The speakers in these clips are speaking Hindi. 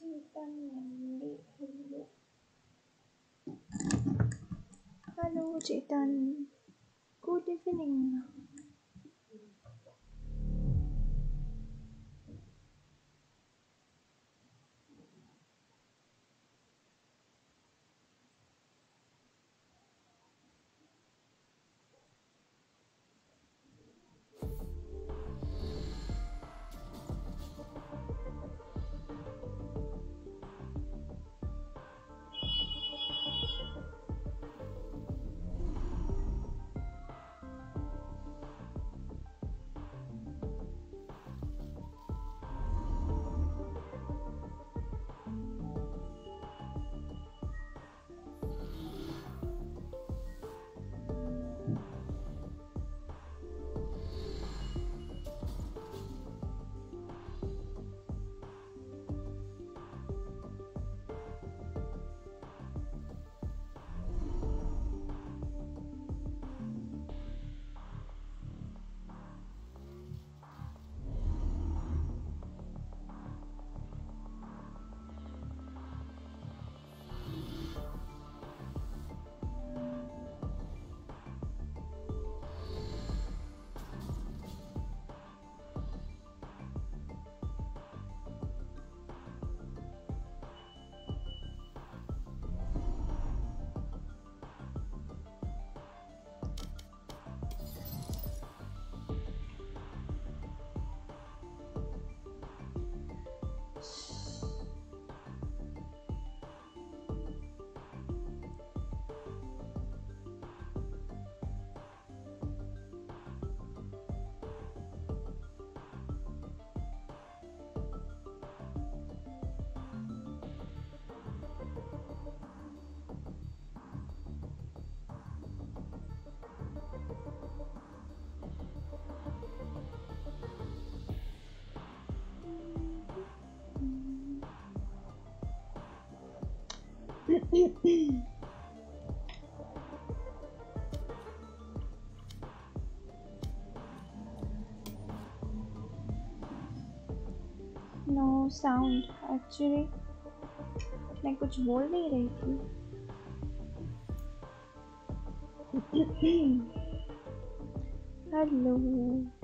hello. Hello Chitan. Good evening. Sound actually मैं कुछ बोल नहीं रही थी हेलो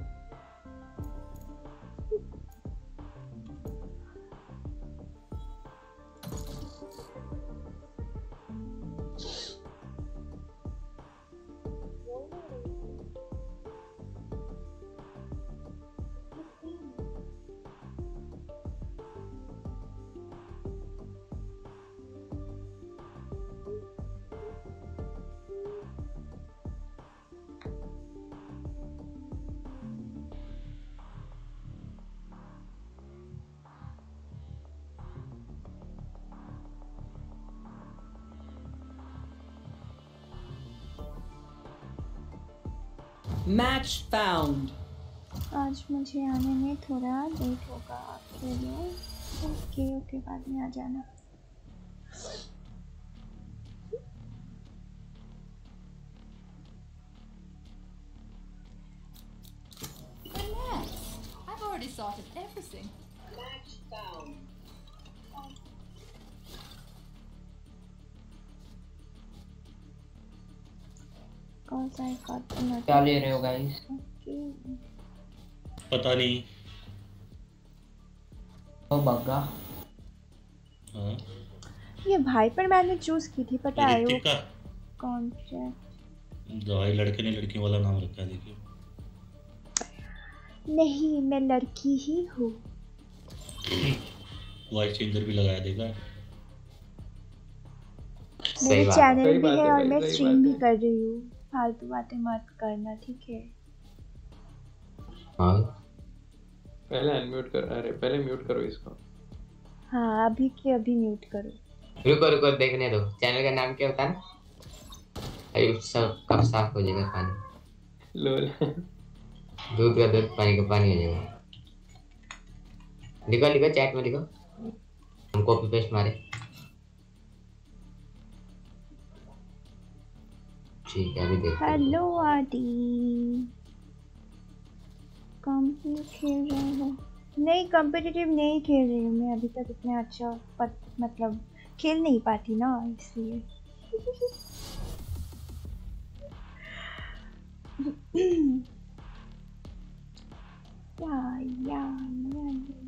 मैच found. आज मुझे आने में थोड़ा लेट होगा आपके लिए ओके ओके बाद में आ जाना ले रहे हो गाइस पता नहीं ओ बग्गा हाँ ये भाई पर मैंने चूज की थी पता है वो कौन सा भाई लड़के ने लड़की वाला नाम रखा है देखिए नहीं मैं लड़की ही हूँ वॉइस चेंजर भी लगाया देगा मेरे चैनल भी है और मैं स्ट्रीम भी कर रही हूँ फालतू बातें मत करना ठीक है हाँ पहले अनम्यूट कर अरे पहले म्यूट करो इसको हाँ अभी के अभी म्यूट करो रुको रुको देखने दो चैनल का नाम क्या होता है अरे सब कब साफ हो जाएगा पानी लोल दूध का दूध पानी का पानी हो जाएगा लिखो लिखो चैट में लिखो हम कॉपी पेस्ट मारे ठीक है अभी देखते हैं हेलो आदि कंप्यूटर खेल रहे हो नहीं कॉम्पिटिटिव नहीं खेल रही हूँ मैं अभी तक इतना अच्छा पत, मतलब खेल नहीं पाती ना इसलिए या या या, या।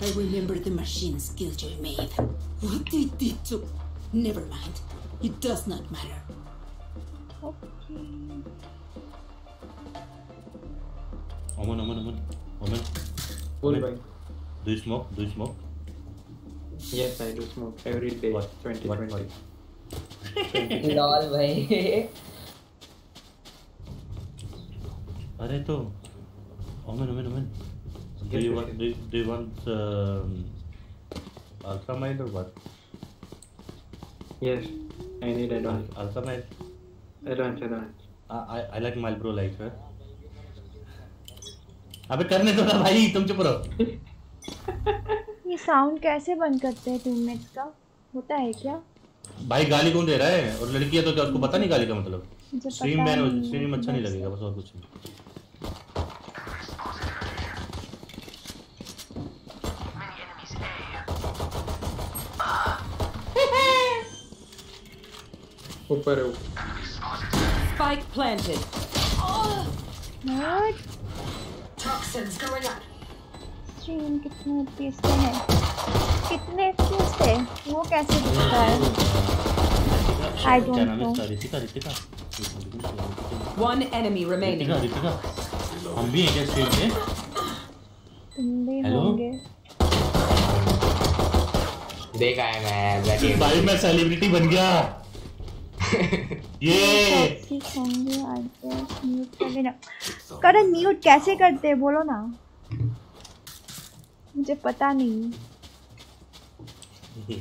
I remember the machine skills you made. What they did to... Never mind. It does not matter. Okay. Omen, omen, omen. Omen. Omen. Do you smoke? Do you smoke? Yes, I do smoke every day. What? 20, What? What? Lol, bhai. अरे तो ओमन ओमन ओमन do you want do, do you want um, ultra or what? Yes, I need advance. Ultra mind. Advance, advance. I I like Malboro Lights. अबे करने दो ना भाई तुम चुप रहो ये साउंड कैसे बंद करते हैं टीममेट्स का होता है क्या भाई गाली कौन दे रहा है और लड़की है तो क्या उसको पता नहीं गाली का मतलब स्ट्रीम मैन स्ट्रीम अच्छा नहीं लगेगा बस और कुछ नहीं ऊपर है spike planted What? Toxins going up stream कितने पीस पे है कितने पीस पे वो कैसे दिखता है I don't know Ritika Ritika One enemy remaining. Ritika Ritika हम भी हैं क्या स्ट्रीम पे तुम भी होंगे देखा है मैं भाई मैं सेलिब्रिटी बन गया ये करण म्यूट कैसे करते बोलो ना मुझे पता नहीं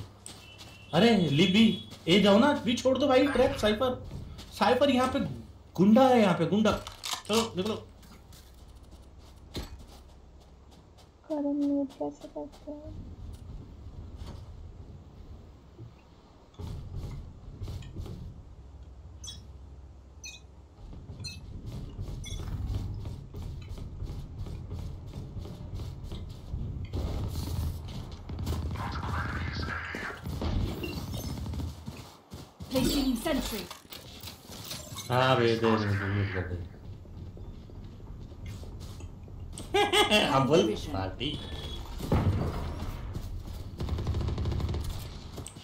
अरे लिबी ए जाओ ना भी छोड़ दो भाई ट्रैप साइपर साइपर यहाँ पे गुंडा है यहाँ पे गुंडा चलो निकलो करण म्यूट कैसे करते हैं Placing sentry. Abi dedim. Humble party.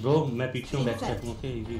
Bro, मैं पीछे हूँ back check okay easy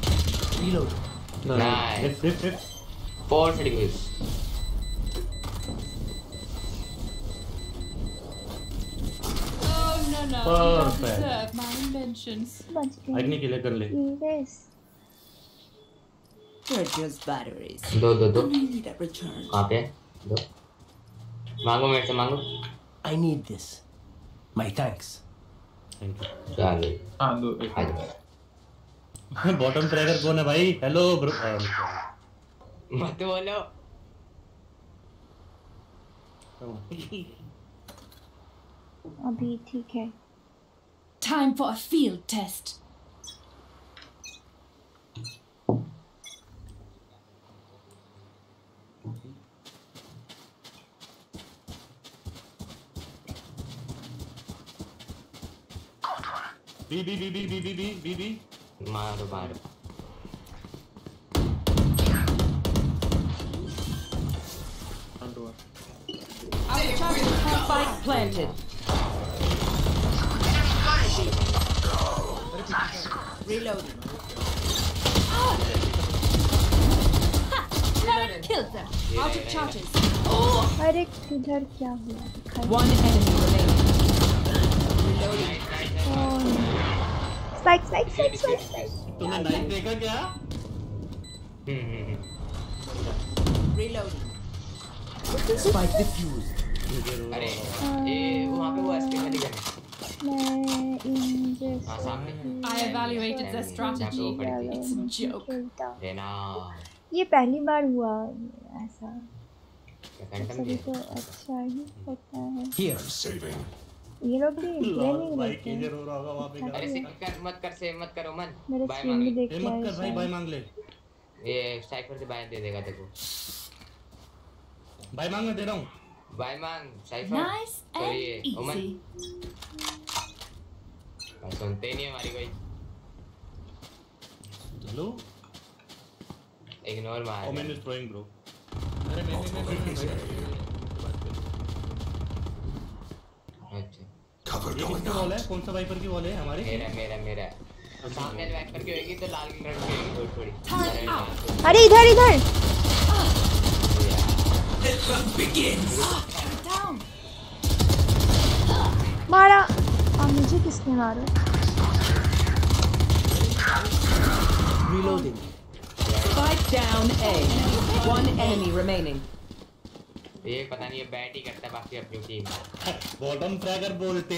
reload. No, nice. Rip, rip, rip. 4 degrees. Oh, no, no. Perfect. my inventions. I need to le. Yes. batteries. Do do do. need a return. I need this. My thanks. Thank you. Bottom tracker कौन है भाई हेलो मत बोलो अभी ठीक है time for a field test B B B B B B B B B മാറും മാറും Spike planted. Reloading. Turret killed them. Out of charges. अरे One enemy remaining. Reloading. Oh no. Spike spike spike spike तूने नाइफ देखा क्या रीलोड स्पाइक डिफ्यूज अरे ये वहां पे वो एसपी वाली गन है I evaluated their strategy. It's a joke. ये पहली बार हुआ ऐसा सभी को अच्छा ही होता है ये लोग भी गेमिंग लाइक केजर हो रहा होगा वहां पे अरे मत कर मत कर से मत करो मन बाय मांग ले ये मत कर भाई बाय मांग ले ये साइफर से बाय दे देगा देखो को बाय मांग मैं दे रहा हूं बाय मांग साइफर नाइस तो ये ओमन भाई सुनते नहीं हमारी भाई हेलो इग्नोर मार ओमन इज प्रोइंग ब्रो अरे मैंने मैंने cover going out. कौन सा वाइपर की वॉल है हमारी? मेरा मेरा मेरा सामने की होगी तो लाल थोड़ी अरे इधर इधर मारा और मुझे किसने मारा reloading spike down a one enemy remaining ये पता नहीं ये बैट ही करता है बाकी अपनी टीम बॉटम ट्रैकर बोलते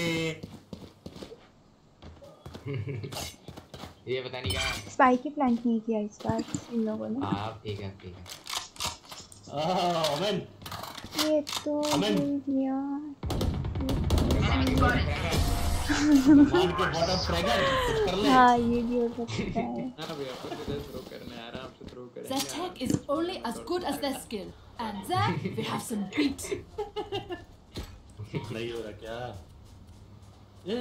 ये पता नहीं क्या स्पाइक की प्लांट नहीं किया इस बार इन लोगों ने हां ठीक है ठीक है अमन ये तो अमन किया हाँ ये भी हो सकता है. And then we have some beat. नहीं हो रहा क्या? ए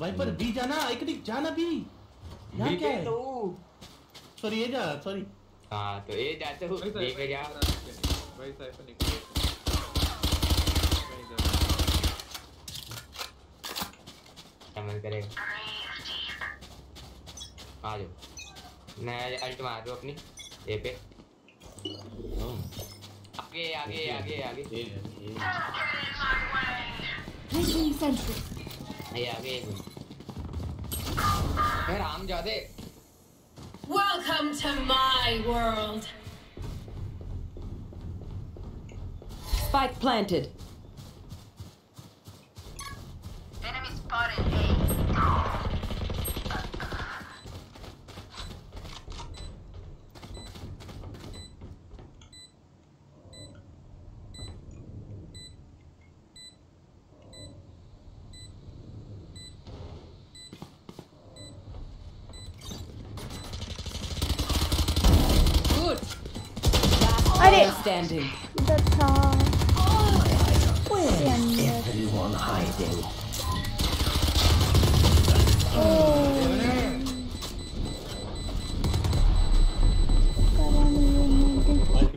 भाई पर बी जाना एक दिन जाना बी यहाँ क्या तो। है? सॉरी ये जा सॉरी हाँ तो ये जा तो बी पे जा भाई करें निकल समझ करेगा आ जाओ मैं अल्ट मार दो अपनी ए पे आगे आगे आगे आगे राम जादे Welcome to my world. Spike planted. standing. The top. Where is everyone hiding? Oh.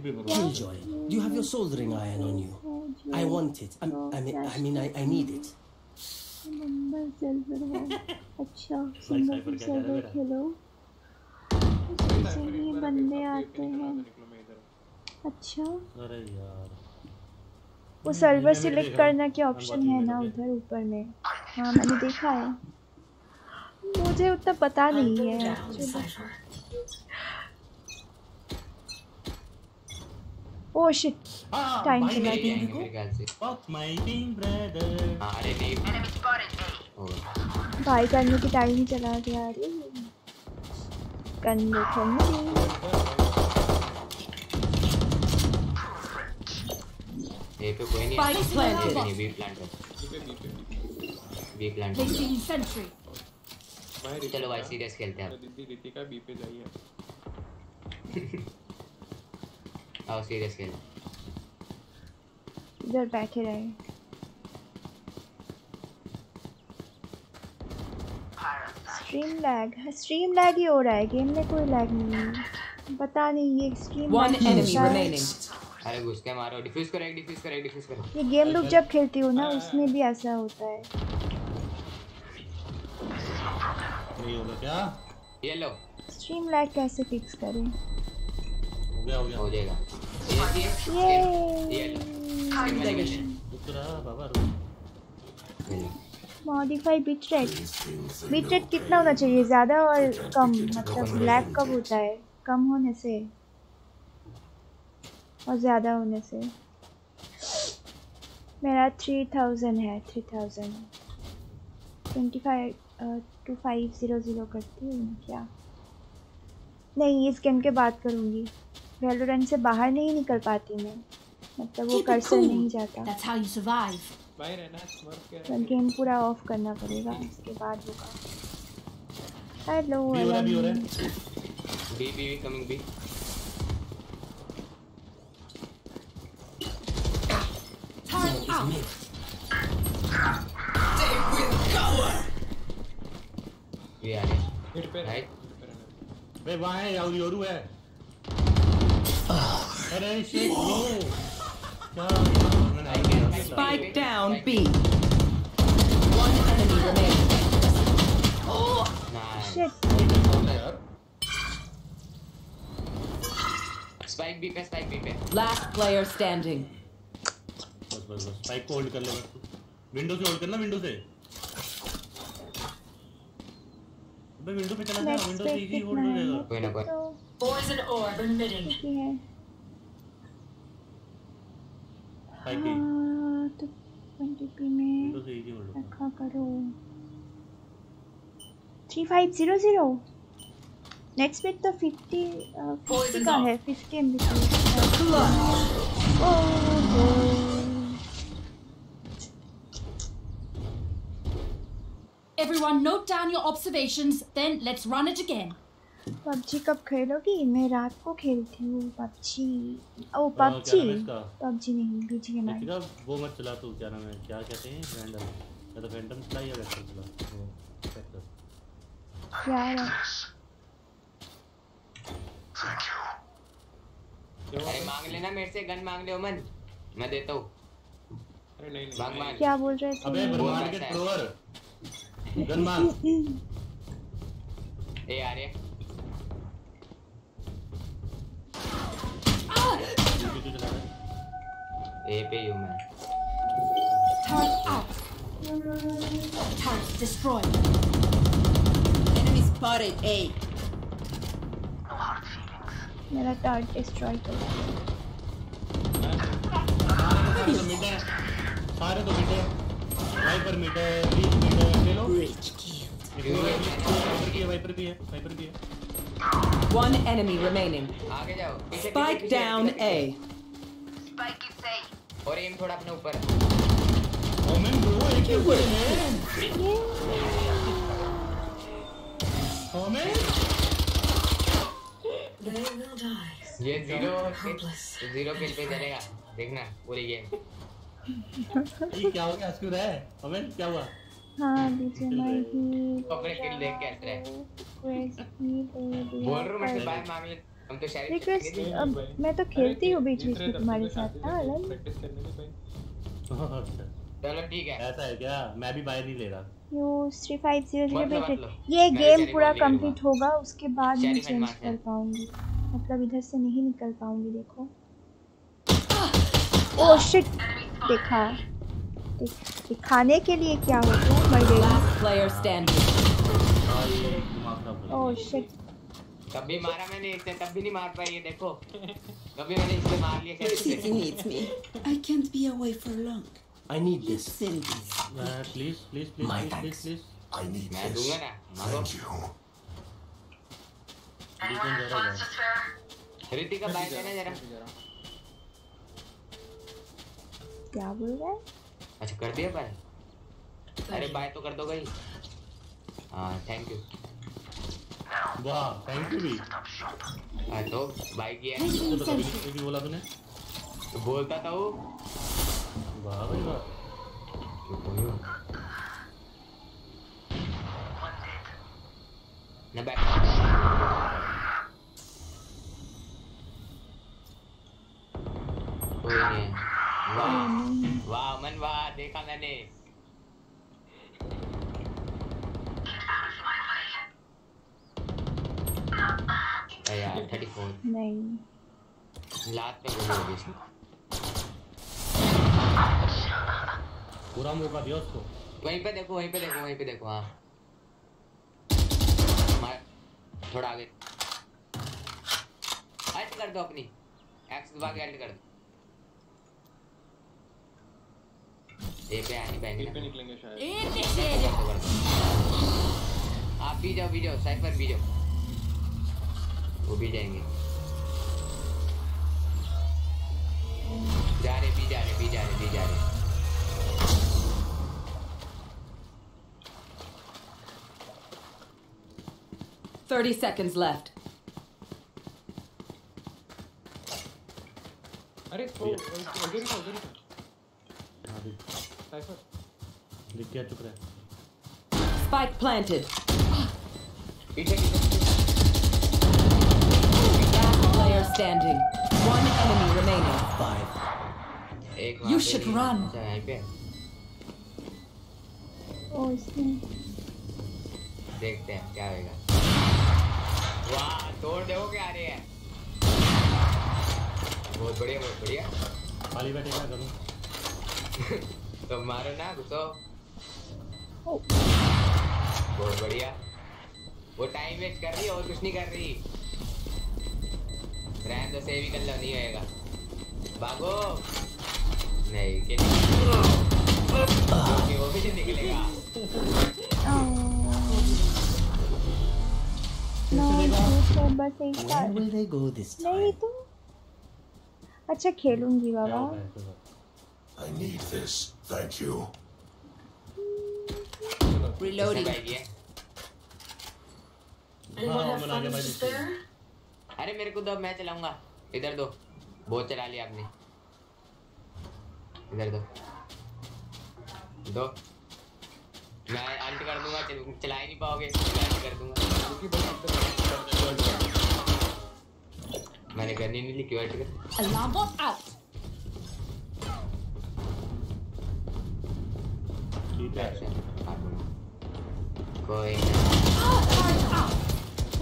do you have your soldering iron on you? I want it. I'm, i mean, I mean, I, I need it. Hello. अच्छा अरे यार वो सर्वर सिलेक्ट करना के ऑप्शन है ना उधर ऊपर में हाँ मैंने देखा है मुझे उतना पता नहीं है ओ शिट टाइम चला गया माय ब्रदर अरे भाई करने की टाइम ही चला गया अरे गन देखो यहीं पे तो कोई नहीं है प्लांट नहीं बी प्लांट है बी प्लांट प्लेसिंग सेंट्री भाई चलो भाई सीरियस खेलते हैं दीदी दीदी का बी पे जाइए आओ सीरियस खेल इधर बैठे रहे स्ट्रीम लैग स्ट्रीम लैग ही हो रहा है गेम में कोई लैग नहीं है पता नहीं ये स्ट्रीम वन एनिमी रिमेनिंग अरे घुस के मारो डिफ्यूज करो एक डिफ्यूज करो एक डिफ्यूज करो ये गेम लोग जब खेलती हो ना उसमें भी ऐसा होता है नहीं होगा क्या ये लो स्ट्रीम लैग कैसे फिक्स करें हो गया हो गया हो जाएगा ये ये ये modify bit rate bit rate कितना होना चाहिए ज़्यादा और कम मतलब लैग कब होता है कम होने से और ज़्यादा होने से मेरा थ्री थाउजेंड है three thousand twenty five two five zero zero करती हूँ क्या नहीं इस गेम के बात करूँगी वेलोरेंट से बाहर नहीं निकल पाती मैं मतलब वो कर से नहीं जाता तो गेम पूरा ऑफ करना पड़ेगा उसके बाद वो hello B B coming B is They will cover! We are. फिर पे राइट. बे वहाँ है यार Yoru Spike down B. One enemy remains. Oh shit. Spike B. spike Last player standing. बस बस बस पाइप को होल्ड कर ले बस विंडो से होल्ड करना विंडो से अबे विंडो पे चला जा विंडो से इजी होल्ड हो जाएगा कोई ना कोई पॉइजन ऑर्ब एडमिटिंग पाइप तो 20p में विंडो से इजी करो तो 50 50 का है 50 एमबी का Everyone note down your observations, then let's run it again. PUBG कब खेलोगी मैं रात को खेलती हूँ पबजी ओ तो पबजी पबजी नहीं बीजी है वो मत चला तू क्या नाम है क्या कहते हैं रैंडम या तो फैंटम चला या वेक्टर चला क्या है अरे मांग लेना मेरे से गन मांग ले ओमन मैं देता हूँ अरे नहीं नहीं क्या बोल रहे थे अबे भगवान के ट्रोवर Good man. hey, are you? A पे हूँ मैं. Turn out. Turret destroyed. Enemy spotted A. No hard feelings. मेरा turret destroyed हो गया. सारे तो मिटे. सारे तो मिटे. वाइपर मिड है ब्रीच मिड है ले लो वाइपर भी है वाइपर भी है वाइपर भी है One enemy remaining. आगे जाओ. Spike down A. Spike is A. और एम थोड़ा अपने ऊपर. ओमेन ब्रो एक ही ऊपर है. ओमेन. They will die. ये जीरो जीरो किल पे चलेगा देखना पूरी गेम ये क्या हो गया अस्कुर है क्या हुआ हाँ, मैं ही के हैं तो बोल रहा मैं बाय मांग ले हम तो शायद रिक्वेस्ट अब मैं तो खेलती हूँ बीच बीच में तुम्हारे साथ तो हाँ, ना अलग चलो ठीक है ऐसा है क्या मैं भी बाय नहीं ले रहा मतलब। ये गेम पूरा कंप्लीट होगा उसके बाद मैं चेंज कर पाऊंगी मतलब इधर से नहीं निकल पाऊंगी देखो ओह ah! शिट oh, दिखा दि, दिखाने के लिए क्या होता है मर गई ओह शिट कभी मारा मैंने इससे तब भी नहीं मार पाई ये देखो कभी मैंने इससे मार लिया कैसे He needs me. I can't be away for long. I need this. Send this. Uh, please, please, please, My please, thanks. please, please. I need मैं दूंगा ना Thank you. ऋतिका बाय देना जरा क्या बोल रहा है अच्छा कर दिया बाय अरे बाय तो कर दो गई हाँ थैंक यू वाह थैंक यू भी हाँ तो बाय किया तो, तो बोला तूने तो बोलता था वो वाह भाई वाह नहीं वाह वाह वाह देखा मैंने यार नहीं पूरा मौका दिया उसको वहीं पे देखो वहीं पे देखो वहीं पे देखो हाँ थोड़ा आगे हट कर दो अपनी एक्स दबा के हट कर दो ए पे आने पाएंगे पे निकलेंगे शायद ए पे शेर आप भी जाओ भी जाओ साइफर भी जाओ वो भी जाएंगे जा रहे भी जा रहे भी जा रहे भी जा रहे Thirty seconds left. अरे तो उधर ही उधर ही साइफर दिख गया चुप रहा स्पाइक प्लांटेड पीछे player standing one enemy remaining five ek you should run oh इसने देखते हैं क्या होएगा वाह तोड़ देखो क्या आ रही है बहुत बढ़िया बहुत बढ़िया खाली बैठेगा करूँ तो मारो ना घुसो बहुत बढ़िया वो टाइम वेस्ट कर रही है और कुछ नहीं कर रही रैन तो सेव ही कर लो नहीं होएगा भागो नहीं के नहीं वो भी निकलेगा हाँ। नहीं तो अच्छा खेलूंगी बाबा I need this. Thank you. Reloading. अरे मेरे को दो मैं चलाऊंगा इधर दो बहुत चला लिया आपने इधर दो दो मैं अंत कर दूंगा चला ही नहीं पाओगे कर दूंगा मैंने करनी नहीं लिखी वाइट कर अल्लाह out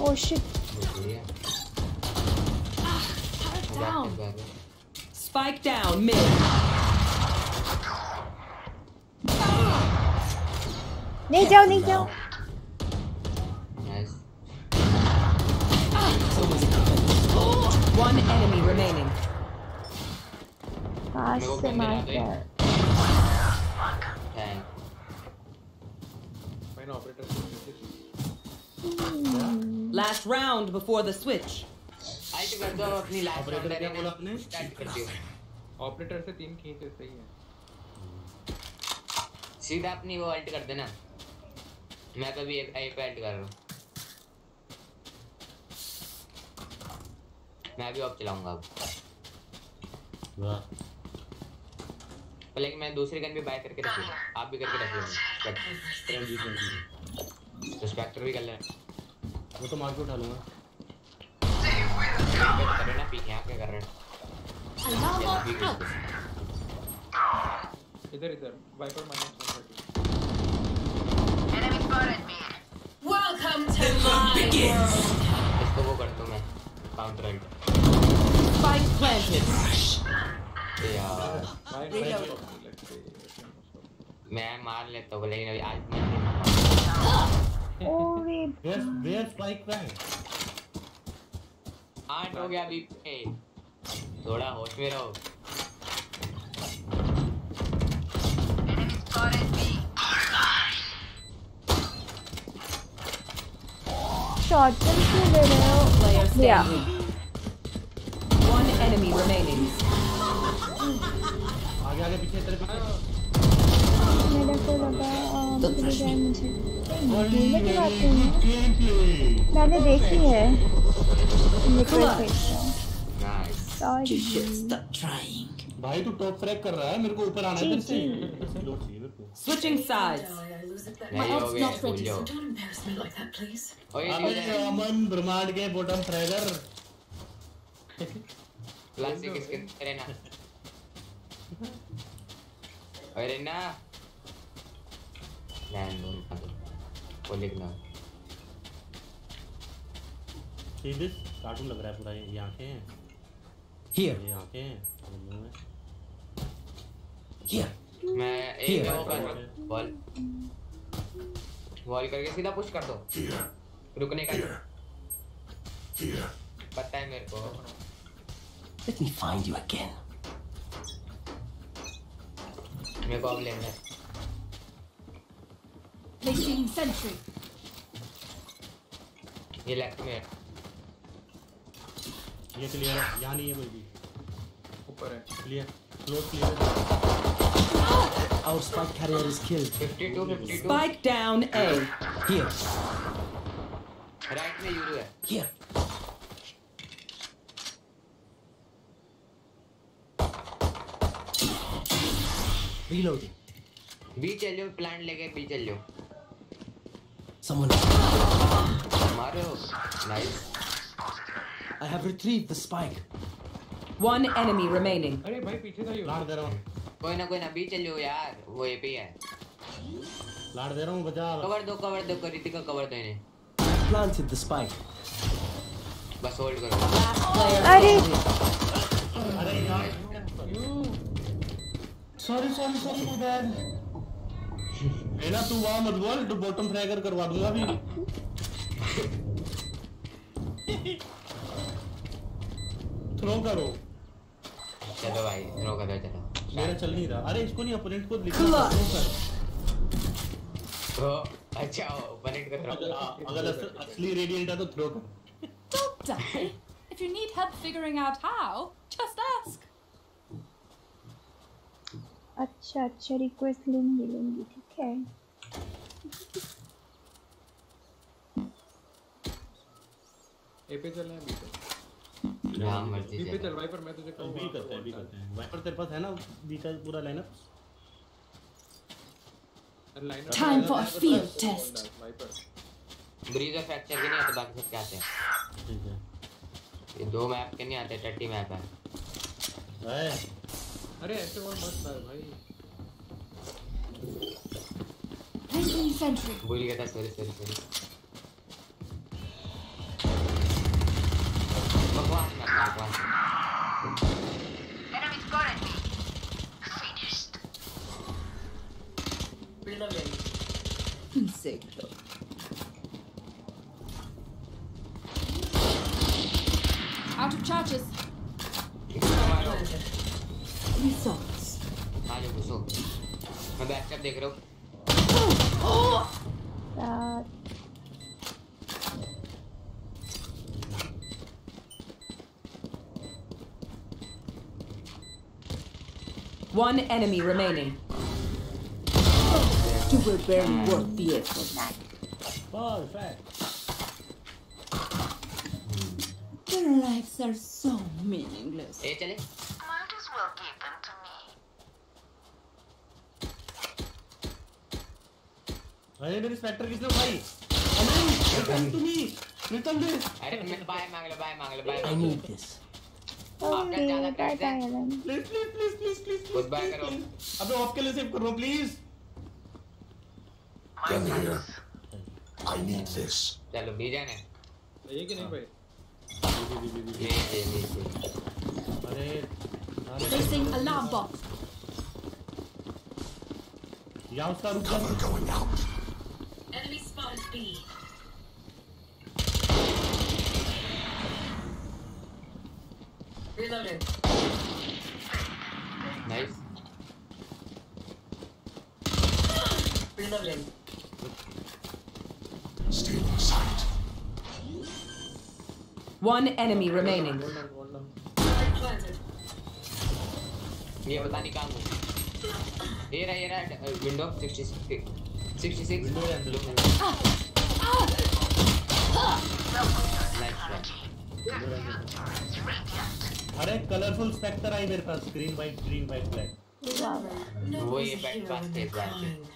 Oh shit. down. Spike down mid. Knee down, knee down. One enemy remaining. Ah, my god. an operator Last last round before the switch I think कर दो last round. Operator, क्या बोला आपने स्टार्ट कर दियो ऑपरेटर से तीन खींचे तो सही हैं. सीधा अपनी वो alt कर देना मैं कभी एक आईपैड कर रहा हूँ. मैं भी ऑफ चलाऊंगा अब वाह लेकिन मैं दूसरी गन भी बाय करके रखी आप भी करके रखी रिस्पेक्टर भी कर लेना वो तो मार के उठा लूंगा कर रहे ना पीछे आके कर रहे इधर इधर वाइपर माइनस एनिमी स्पॉटेड इसको वो कर दूं मैं काउंटर राइट फाइट प्लेजेस तो मैं मार लेता हूँ लेकिन अभी आज नहीं स्पाइक है आठ हो गया अभी पे थोड़ा होश में रहो शॉटगन क्यों ले रहे हो या One enemy remaining. आगे पीछे तेरे पास तो मैंने देखी है भाई तू टॉप फ्रैक कर रहा है मेरे को ऊपर आना है से स्विचिंग sides अमन ब्रह्मांड के बॉटम फ्रैगर क्लासिक स्किन तेरे अरे ना लैंड वो लिखना सी दिस कार्टून लग रहा है पूरा ये आंखें हैं हियर ये आंखें हैं हियर मैं एक बॉल बॉल बॉल करके सीधा पुश कर दो रुकने का पता है मेरे को Let me find you again. मेरे को अब लेना है Placing sentry. ये लेफ्ट में है ये क्लियर है यहाँ नहीं है कोई भी ऊपर है clear close clear Our spike carrier is killed. 52, 52. Spike down A. Here. Right में यूरो है. Here. reload बी चलियो प्लांट लेके बी चलियो someone मारो nice I have retrieved the spike. One enemy remaining. अरे भाई पीछे था ये लाड़ दे रहा हूँ कोई ना कोई ना बी चलियो यार वो ए पे है लाड़ दे रहा हूँ बचा कवर दो कवर दो करी का कवर दो इन्हें planted the spike. बस होल्ड करो अरे अरे यार sorry sorry sorry my bad बेटा तू वहां मत बोल तो बॉटम फ्रैगर करवा दूंगा अभी थ्रो करो चलो भाई थ्रो कर करो चलो मेरा चल नहीं रहा अरे इसको नहीं अपोनेंट को लिख दो थ्रो कर थ्रो अच्छा अपोनेंट को थ्रो अगर हाँ, असली रेडिएंट है तो थ्रो कर doctor if you need help figuring out how just ask अच्छा अच्छा रिक्वेस्ट लूँगी लूँगी ठीक है ए पे चल रहे हैं बी मर्जी बी पे चल वाइपर मैं तुझे कहूंगा बी करते हैं बी करते हैं वाइपर तेरे पास है ना बी का पूरा lineup Time for field test Breeze और फ्रैक्चर के नहीं आते बाकी सब क्या आते हैं ठीक है ये दो मैप के नहीं आते टट्टी मैप है अरे ऐसे मत मत कर भाई Placing भूल गया था सॉरी सॉरी सॉरी भगवान का भगवान देख रहे हो One enemy remaining. To repair Perfect. Their lives are so meaningless. Hey, अरे मेरी स्पेक्टर किसने उठाई अरे रिटर्न टू मी रिटर्न दे अरे मैं बाय मांग ले बाय मांग ले बाय आई नीड दिस चलो बीजा ने ये उसका रुक Enemy spotted B. Reloaded. Nice. Reloading. Stay on sight. One enemy remaining. ये पता नहीं कहाँ ये रहा ये रहा विंडो 66 अरे कलरफुल स्पेक्टर आई मेरे पास green white green white black वो ये बैक पास थे ब्लैक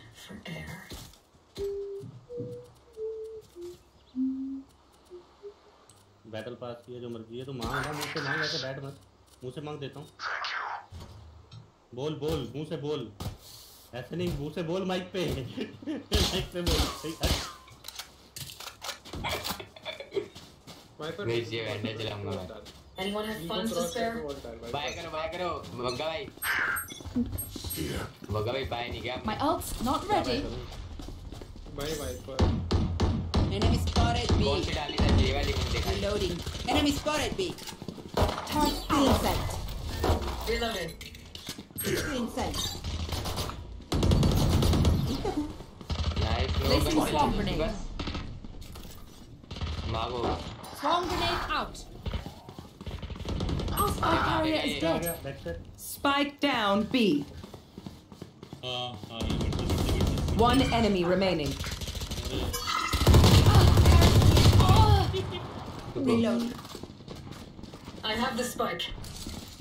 बैटल पास किया जो मर्जी है तो मांग ना मुझसे मांग ऐसे बैठ मत मुझसे मांग देता हूं बोल बोल मुंह से बोल ऐसे नहीं मुंह से बोल माइक पे माइक पे बोल वाइपर मैं ये वेंडे मैं anyone has fun sister buy करो बाय करो बग्गा भाई बग्गा भाई बाय नहीं क्या my ults not ready buy Viper enemy spotted B कौन डाली था ये वाली देखा reloading enemy spotted B target inside reloaded inside Placing swarm grenade. Mago. Swarm grenade out. spike carrier is dead. Spike down B. One enemy remaining. Reload. I have the spike.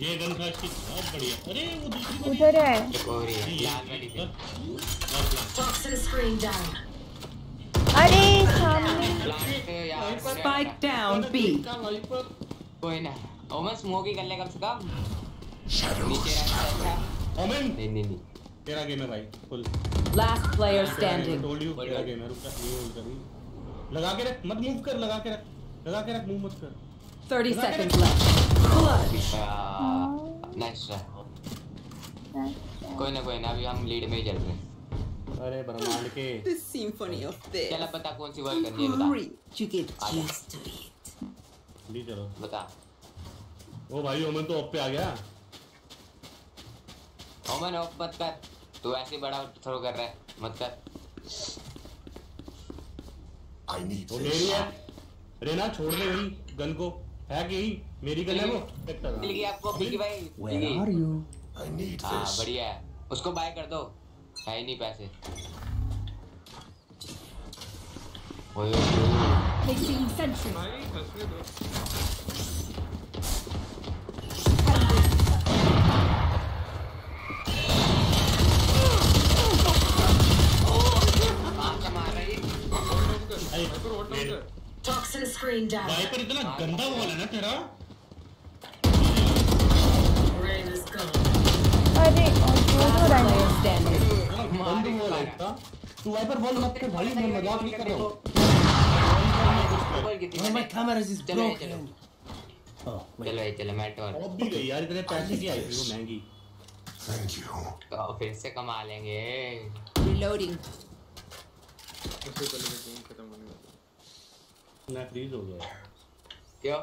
ये गन बहुत बढ़िया अरे वो दूसरी उधर है एक और है लाल वाली बॉक्स स्क्रीन डाउन अरे सामने स्पाइक डाउन बी कोई ना ओमन स्मोक ही कर ले कम से कम नीचे रहा अच्छा। ओमन नहीं नहीं नहीं तेरा गेम है भाई full last player standing told you तेरा गेम है रुक जा नहीं होल्ड कर लगा के रख मत मूव कर लगा के रख लगा के रख मूव मत कर 30 seconds left. Clutch. Nice ah, कोई ना कोई ना अभी हम लीड में ही चल रहे हैं अरे ब्रह्मांड के दिस सिम्फनी ऑफ दिस चला बता कौन सी वर्ड करनी है बता you get just to it ली चलो बता ओ भाई ओमन तो ऑफ पे आ गया ओमन ऑफ मत कर तू ऐसे बड़ा थ्रो कर रहा है मत कर आई नीड ओ है रेना छोड़ दे भाई गन को है कि मेरी वो मिल गई हाँ। आपको भाई where are you I need this हां बढ़िया है उसको बाय कर दो है नहीं पैसे ओए प्लेसिंग सेंट्री भाई तो। हाँ, मार रही तो है Toxin screen down. भाई पर इतना गंदा वॉल है ना तेरा अरे और क्यों हो रहा है डैमेज बंद वॉल तू भाई पर मत कर भाई मैं मजाक नहीं कर रहा हूं my camera is broken हाँ, चलो चलो मैं टोर तो अब भी गई यार इतने पैसे की आई थी महंगी थैंक यू तो फिर से कमा लेंगे रीलोडिंग मैं फ्रीज हो गया क्यों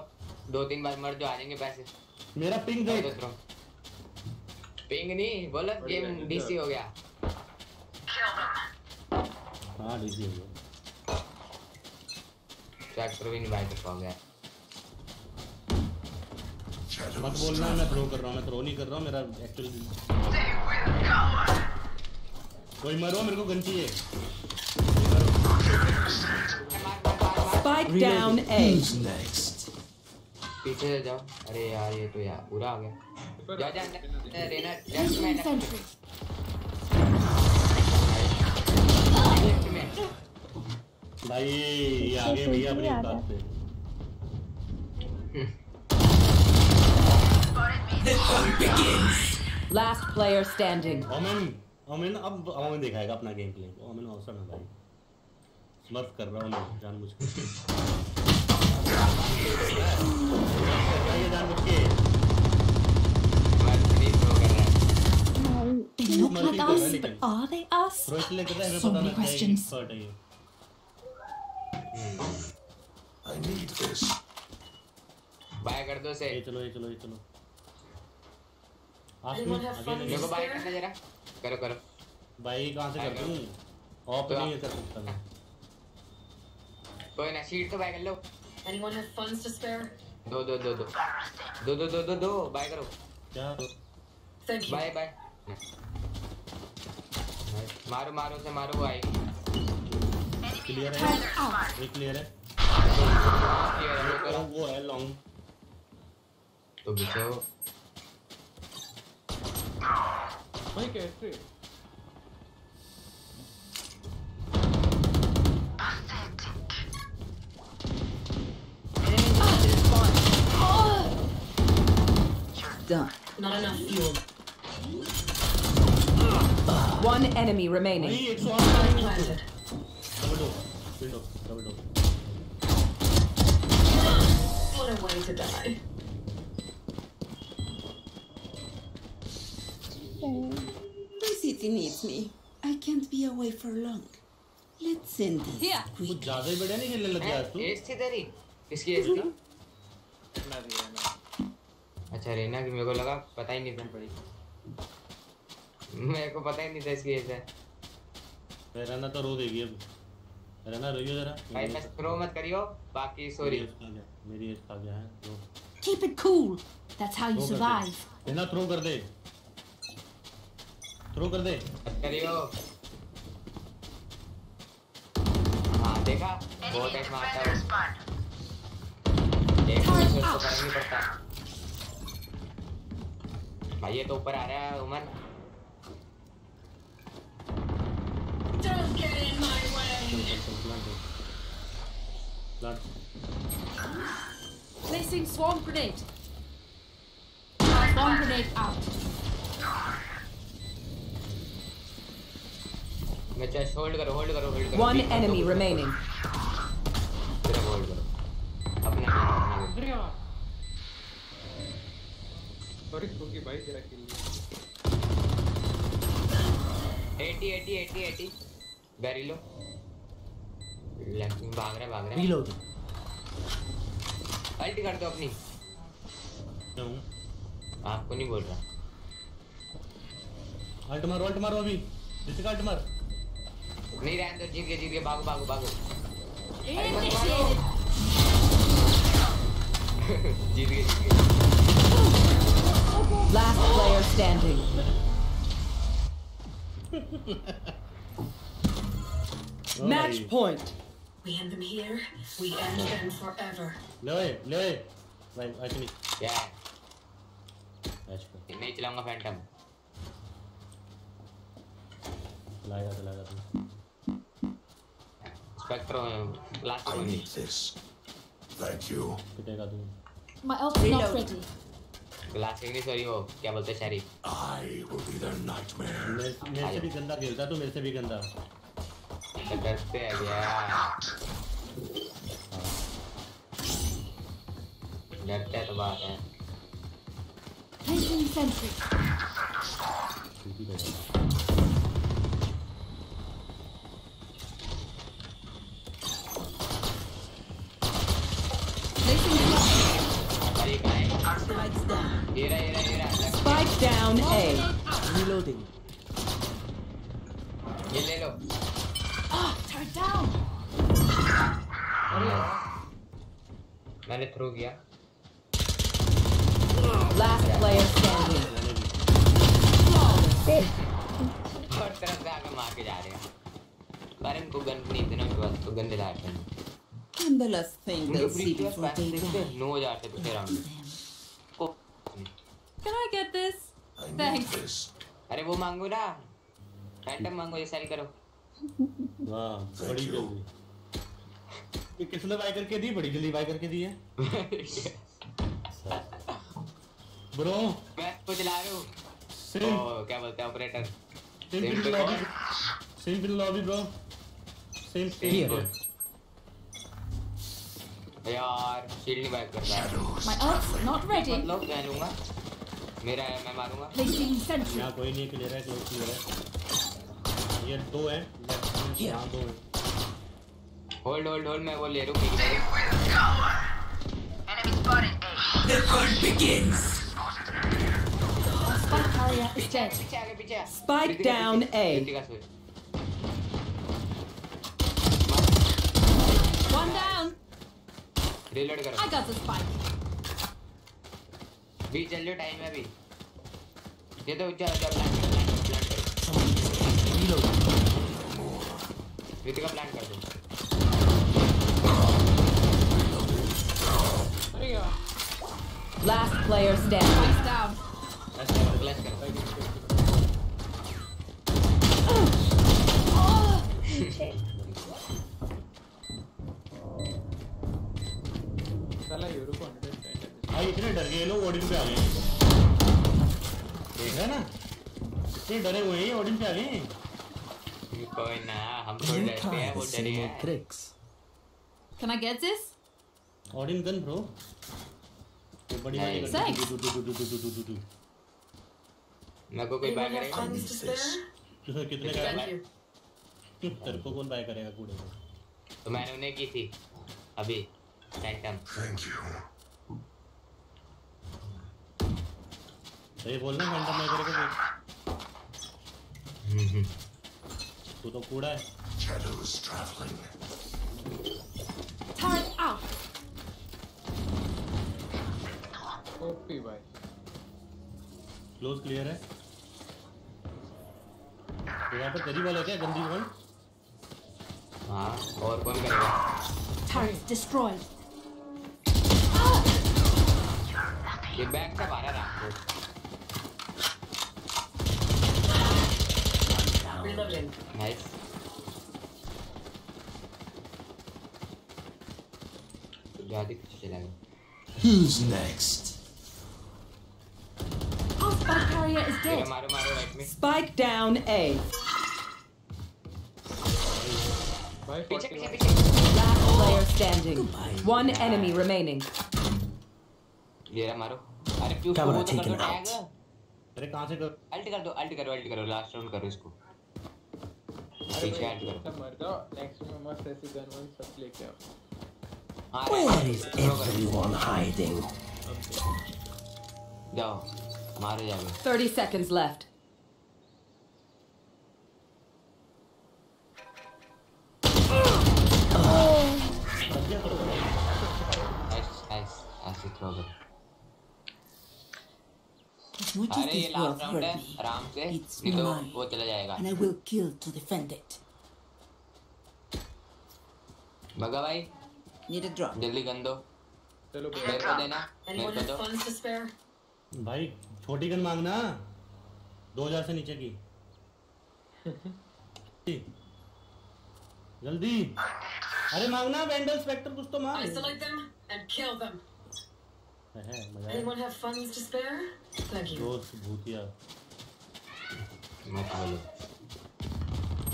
दो तीन बार मर जो तो आ जाएंगे पैसे मेरा पिंग देख पिंग तो नहीं बोला गेम डीसी हो गया हाँ डीसी हो गया ट्रैक्टर भी नहीं बाय कर पाओगे मत बोलना मैं थ्रो कर रहा हूँ मैं थ्रो नहीं कर रहा हूँ मेरा एक्चुअल कोई मरो मेरे को गन चाहिए Spike down A. Who's next? पीछे से जाओ अरे यार ये तो यार पूरा आ गया जा जा रेना भाई ये आगे भैया अपनी बात पे The hunt begins. Last player standing. Omen, Omen अब Omen दिखाएगा अपना गेम प्ले। Omen awesome है भाई। फ्लफ कर रहा हूँ मैं जानबूझ के जानबूझ के They look बाय कर दो से ये चलो चलो ये चलो आप देखो बाय करना जरा करो करो बाय कहां से कर दूं ऑफ तो नहीं कर सकता मैं Anyone have funds to spare? Do do do do. Do do do do do. Bye karo. Thank you. Bye bye. Maru maru se maru bhai. Clear hai. clear hai. वो है लॉन्ग तो बिचारो भाई done. Not enough fuel. One enemy remaining. What a way to die. The city needs me. I can't be away for long. Let's send this yeah. quick. अच्छा रेना की मेरे को लगा पता ही नहीं था पड़ी मेरे को पता ही नहीं था इसकी ऐसा रेना तो रो देगी अब रेना रोइयो जरा भाई मैं थ्रो मत करियो बाकी सॉरी मेरी एज खा गया है रो keep it cool that's how you survive Reyna throw कर दे थ्रो कर दे करियो हां देखा बहुत एक मारता है देखो इसको करना ही पड़ता है भाई ये तो ऊपर आ रहा है Umar Placing swarm grenade. Swarm grenade out. बच्चा होल्ड करो होल्ड करो होल्ड करो. One enemy remaining. अपने अपने. और इसको भाई तेरा किल 80 80 80 80 वेरी लो लेफ्ट भाग रहा भाग रहा रीलोड अल्टी कर दो अपनी नो आपको नहीं बोल रहा अल्ट मारो अल्ट मारो अभी जैसे अल्ट मार नहीं रहने दो जीत गए जीत गए भागो भागो भागो अरे मत मारो जीत गए जीत गए Last player standing. Match point. We end them here. We end them forever. Loy, loy. Wait, actually. Yeah. Match point. मैं चलाऊंगा phantom. लाएगा तो लाएगा तुम. Spectrum. Last. I need this. Thank you. My elf is not ready. Classic नहीं सॉरी वो क्या बोलते Sharif I will be the nightmare मेरे से भी गंदा खेलता तो मेरे से भी गंदा डरते हैं यार डरते तो बात है Taking sentry. Lights down. Era, era, era. Spike down A. Reloading. ये ले लो ah, turn down. मैंने थ्रू किया Last player standing. और तरफ से आके मार के जा रहे हैं पर इनको गन नहीं देना उनके पास तो गन दिलाते हैं And the last thing they'll see before they die. No, yeah, they're around. Can I get this? I Thanks. need This. अरे वो मांगो ना रैंडम मांगो ये सारी करो वाह बड़ी जल्दी ये किसने buy करके दी बड़ी जल्दी buy करके दी है Bro. मैं तो चला रहा हूं Oh क्या बोलते हैं operator same bill lobby same bill lobby Same same. Here. यार शील्ड नहीं बाय कर रहा है माय अर्थ नॉट रेडी मतलब मैं लूंगा मेरा है मैं मारूंगा यहाँ कोई नहीं क्लियर है क्लोज क्लियर है ये दो है यहाँ दो है होल्ड होल्ड होल्ड मैं वो ले रहा हूँ The hunt begins. Spike down A. One down. I got the spike. भी लो टाइम है अभी दे दो जा जा प्लान कर प्लान कर प्लान कर हीरो रीत का प्लान कर दो अरे यार Last player standing. Nice down. Let's go. Let's go. चला ये रुको ना भाई इतने डर गए लोग ऑडिन पे आ गए देख रहे ना इतने डरे हुए हैं ऑडिन पे आ गए कोई ना हम तो डरते हैं वो डरे हैं tricks can I get this Odin gun bro ये बड़ी वाली गन डू को कोई बाय करेगा कितने का तेरे को कौन बाय करेगा कूड़े को तो मैंने उन्हें की थी अभी थैंक यू सही बोल रहे घंटा मैं तेरे को तू तो कूड़ा है ओपी भाई क्लोज क्लियर है तो यहाँ पर करीब वाला क्या गंदी वन हाँ और कौन करेगा turret destroyed ये बैग का बारा रहा है Nice. Who's next? Our spike carrier is dead. spike down A. Last oh. player standing. One enemy remaining. Yeah, Maro. Camera taken out. अरे कहाँ से कर अल्ट कर दो अल्ट करो अल्ट करो लास्ट राउंड करो where is everyone hiding? Thirty seconds left. है ये लास्ट राउंड है आराम से नहीं तो वो चला जाएगा and I will kill to defend it भगा भाई नीड अ ड्रॉप जल्दी गन दो चलो मेरे को देना मेरे को दो भाई छोटी गन मांगना 2000 से नीचे की जल्दी अरे मांगना वेंडल स्पेक्टर कुछ तो मांग isolate them and kill them Anyone have funds to spare? Thank you. दोस्त भूतिया मत बोलो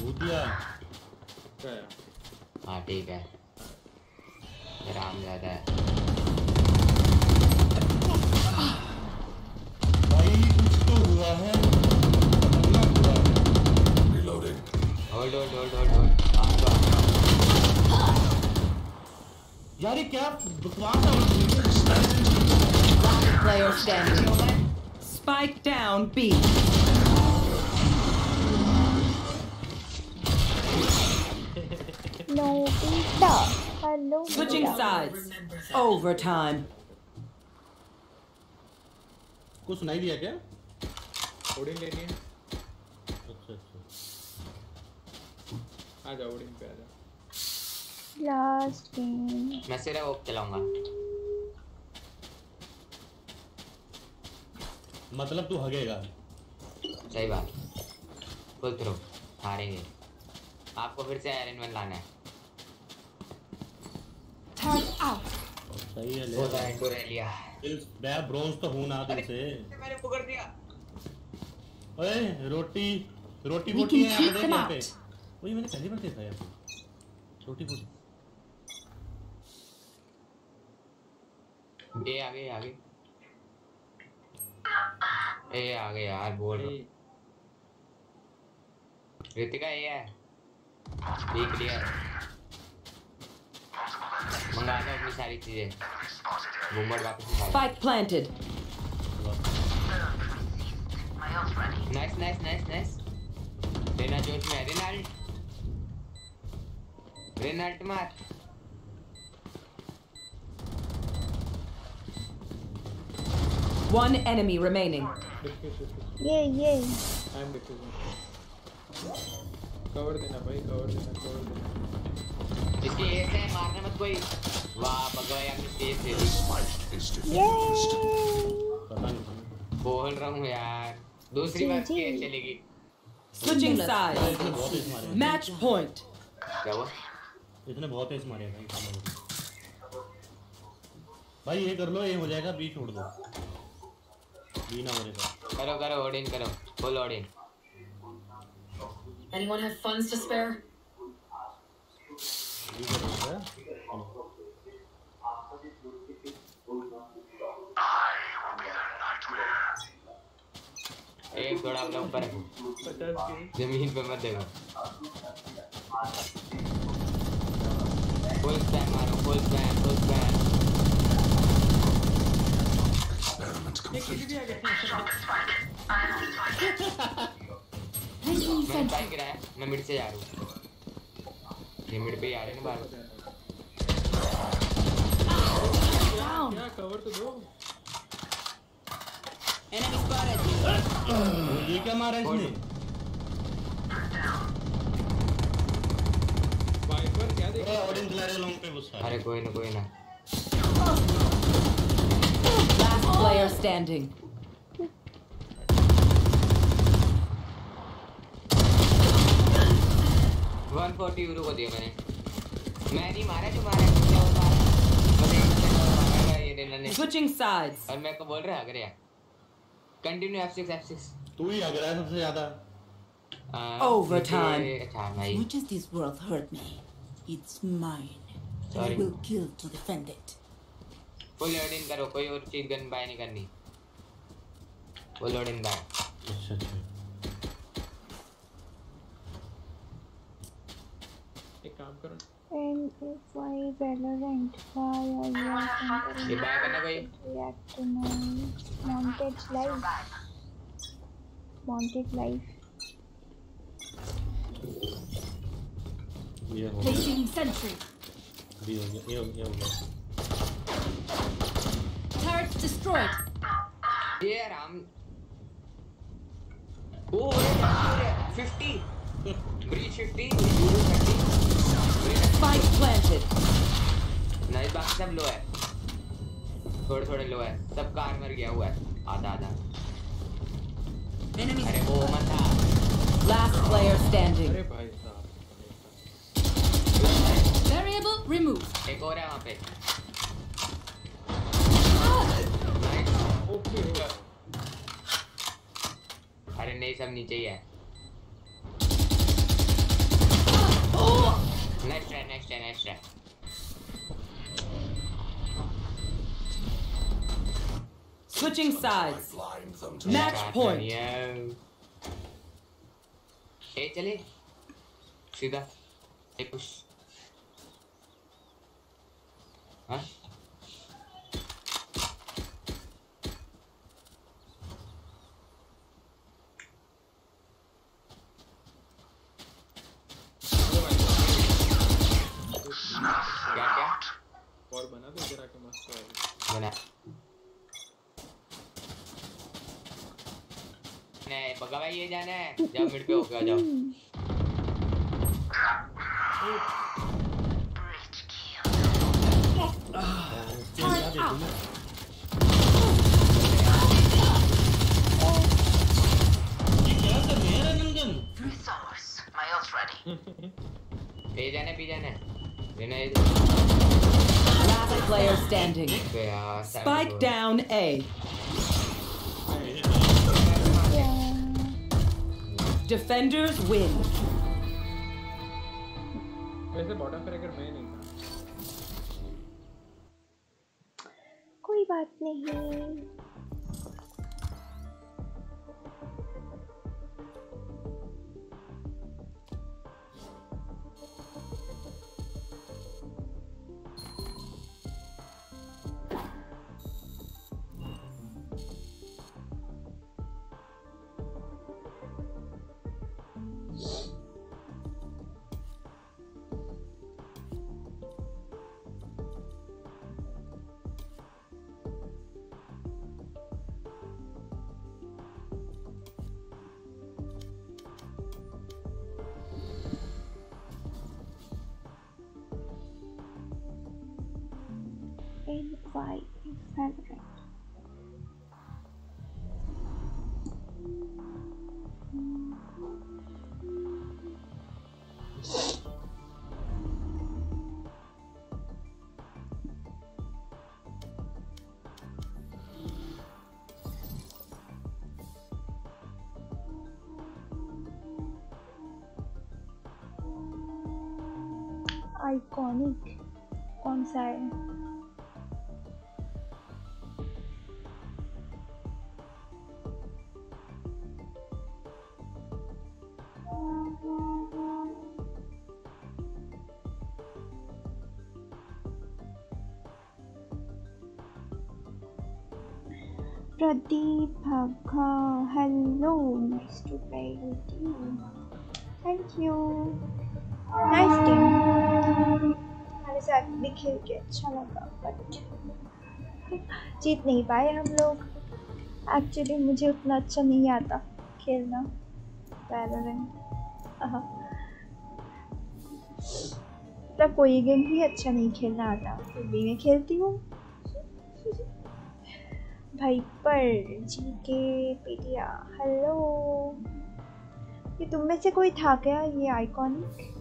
भूतिया हाँ ठीक है आराम ज्यादा है भाई कुछ तो हुआ है Reloading. Hold, hold, hold, hold, hold. यार ये क्या बकवास है player standing. Spike down B. No, Stop. Hello. Switching sides. Overtime. कुछ सुनाई दिया क्या? ओडिन लेनी है? अच्छा अच्छा। आ जाओ पे पे Last game. गेम। मैं सिर्फ ओप चलाऊंगा। मतलब तू हगेगा सही बात फुल थ्रो हारेंगे आपको फिर से आयरन मैन लाना है सही है ले तो तो ले लिया मैं ब्रोंज तो हूं ना तुमसे मैंने पकड़ दिया ओए रोटी रोटी बोटी है आप देख यहां पे वही मैंने पहली बार देखा यार रोटी बोटी ये आगे आगे ए आ गए यार बोल ऋतिका ये है ठीक क्लियर मंगा लो अपनी सारी चीजें बूमर वापस निकाल fight planted nice nice nice nice Reyna जोश में रेनाल्ट रेनाल्ट मार One enemy remaining. ये ये I'm defusing. Cover देना भाई cover देना cover देना. इसकी ये से मारने मत कोई. वाह बगैर यार तेज दे दी. ये. पता नहीं. बोल रहा हूँ यार. दूसरी बार ये चलेगी. Switching sides. Match point. क्या हुआ? इसने बहुत तेज मारे भाई. भाई ये कर लो ये हो जाएगा बी छोड़ दो. ये ना होने दो करो करो ओडिन करो full Odin Anyone have funds to spare? एक थोड़ा अपना ऊपर जमीन पे मत देखो फुल स्पैम मारो फुल स्पैम फुल स्पैम मैं मिड से जा रहा हूँ ये मिड पे आ रहे हैं बार क्या कवर तो दो एनिमी स्पॉट ये क्या मारा इसने वाइपर क्या देख रहा है ऑरेंज लॉन्ग पे घुसा अरे कोई ना कोई ना Player standing. One forty forty Yoru को दिया मैंने मैं नहीं मारा जो मारा क्या और मैं बोल रहा है अगर यार f F6 F6 तू ही अगर है सबसे ज्यादा overtime as much as this world hurt me it's mine I will kill to defend it full load in करो कोई और चीज गन बाय नहीं करनी फुल लोड इन बाय अच्छा अच्छा एक काम करो Thank you for Valorant for your react to my mounted life. Mounted life. ये हो गया. Placing sentry. ये हो गया. ये हो गया. destroyed. Yeah, Ram. Oh, yeah, 50. Breach 50. Spike planted. नहीं बाकी सब लो है थोड़े थोड़े लो है सबका आर्मर गया हुआ है आधा आधा अरे वो मत था last player standing अरे भाई साहब variable removed एक और है वहां पे ओके अरे नहीं सब नीचे ही है नेक्स्ट है नेक्स्ट है next Switching sides. Match point. Hey, chale. Sida. Huh? कभी ये जाना है जाओ मिड पे होकर जाओ बी जाने बी जाने लेना ये Last player standing. Spike down A. Defenders win. वैसे बॉटम क्रैकर मैं नहीं था कोई बात नहीं टॉनिक कौन सा hello, nice to play with you. Thank you. Nice day. साथ भी खेल के अच्छा लगा बट जीत नहीं पाए हम लोग एक्चुअली मुझे उतना अच्छा नहीं आता खेलना वैलोरेंट मतलब कोई गेम भी अच्छा नहीं खेलना आता फिर भी मैं खेलती हूँ भाई पर जी के पीटिया हेलो ये तुम में से कोई था क्या ये आइकॉनिक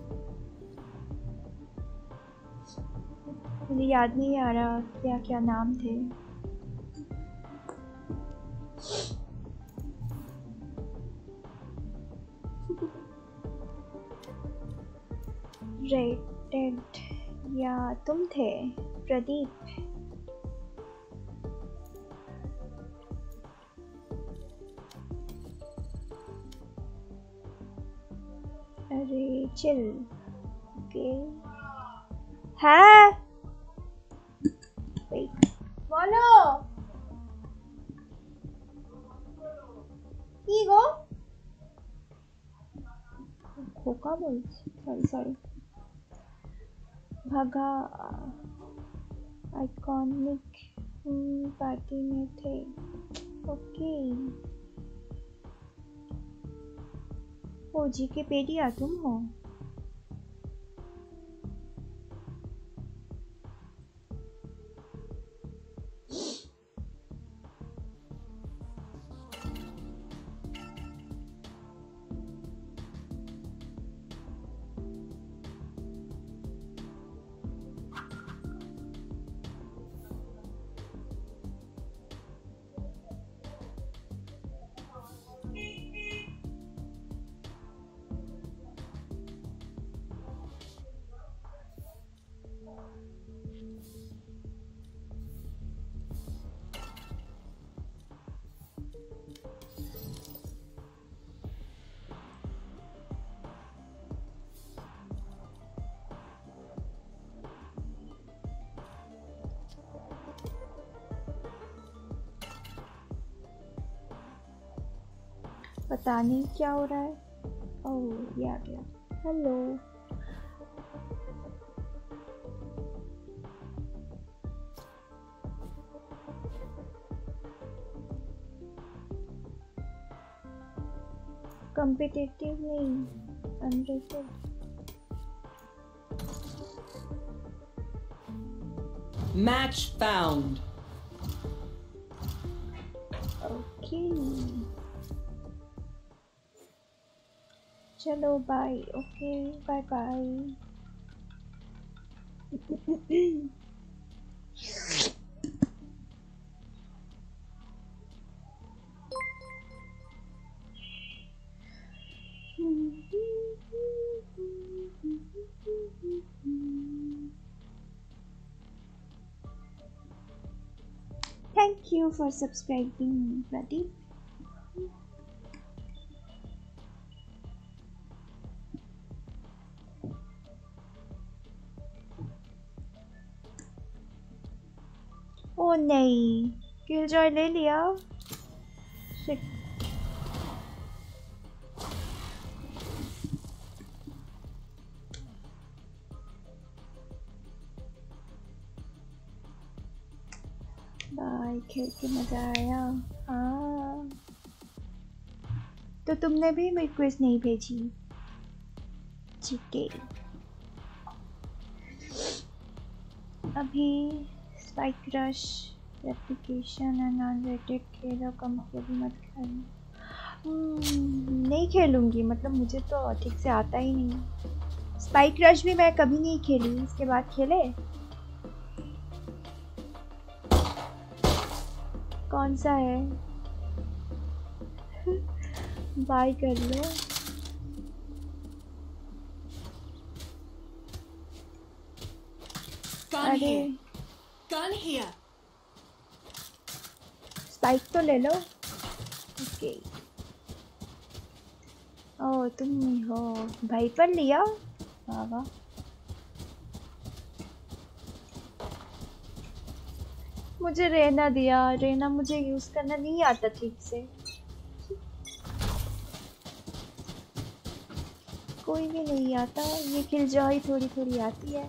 मुझे याद नहीं आ रहा क्या क्या नाम थे रेटेड या तुम थे प्रदीप चिल ओके है हाँ। का बोल सॉरी भगा आइकॉनिक पार्टी में थे ओके ओ जी के पेरिया तुम हो पता नहीं क्या हो रहा है ओह ये आ गया हेलो कंपिटेटिव नहीं unrated match found hello, bye. Okay, bye bye. Thank you for subscribing, buddy. Enjoy ले लिया भाई खेल के मज़ा आया हाँ तो तुमने भी रिक्वेस्ट नहीं भेजी ठीक है अभी स्पाइक रश एप्लीकेशन है नॉन रेटेड खेलो कम भी मत खेलो हम्म, नहीं खेलूँगी मतलब मुझे तो ठीक से आता ही नहीं स्पाइक रश भी मैं कभी नहीं खेली इसके बाद खेले कौन सा है बाय कर लो अरे कौन है? here. बाइक तो ले लो ओके ओ तुम नहीं हो भाई पर लिया बाबा मुझे रहना दिया रहना मुझे यूज़ करना नहीं आता ठीक से कोई भी नहीं आता ये किल जॉय थोड़ी थोड़ी आती है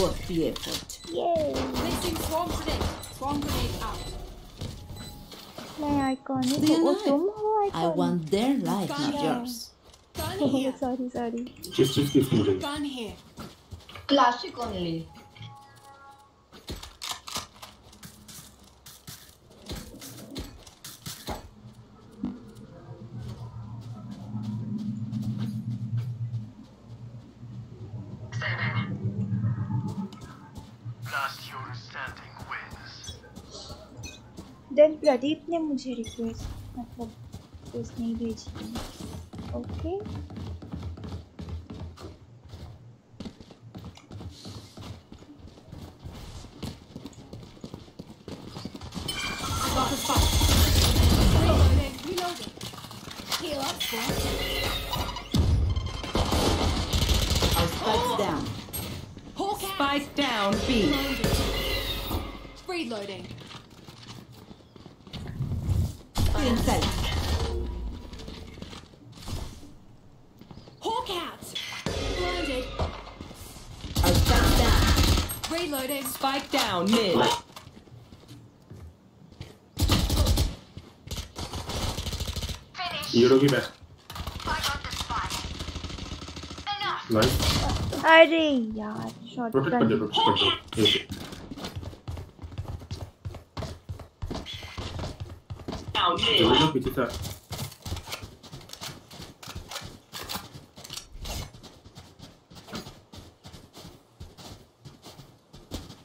worth the effort. Yay! Placing swarm grenade. Swarm grenade out. My icon is oh, icon. I want their life, not yours. Gun here. sorry, sorry. Just, just, just, just. Gun here. Classic only. Pradeep ने मुझे रिक्वेस्ट मतलब रिक्वेस्ट नहीं भेजी okay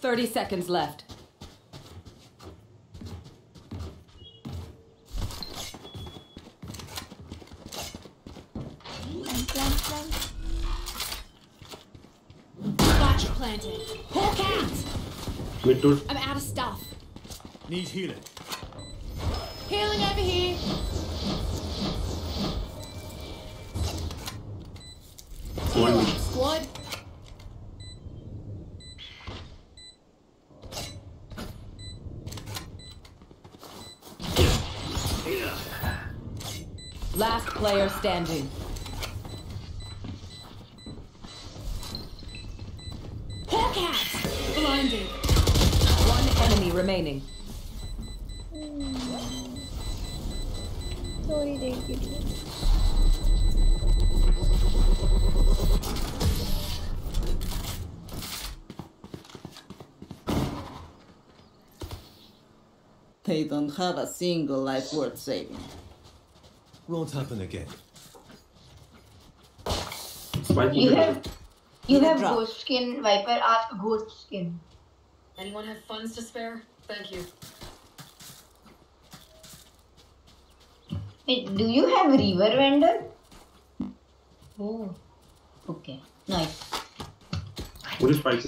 Thirty seconds left. dude. I'm out of stuff. Need healing. haven't a single life worth saving. Won't happen again. You have, you have ghost skin, Viper. Ask ghost skin. Anyone have funds to spare? Thank you. Wait, do you have river vendor? Oh, okay. Nice. What is Viper?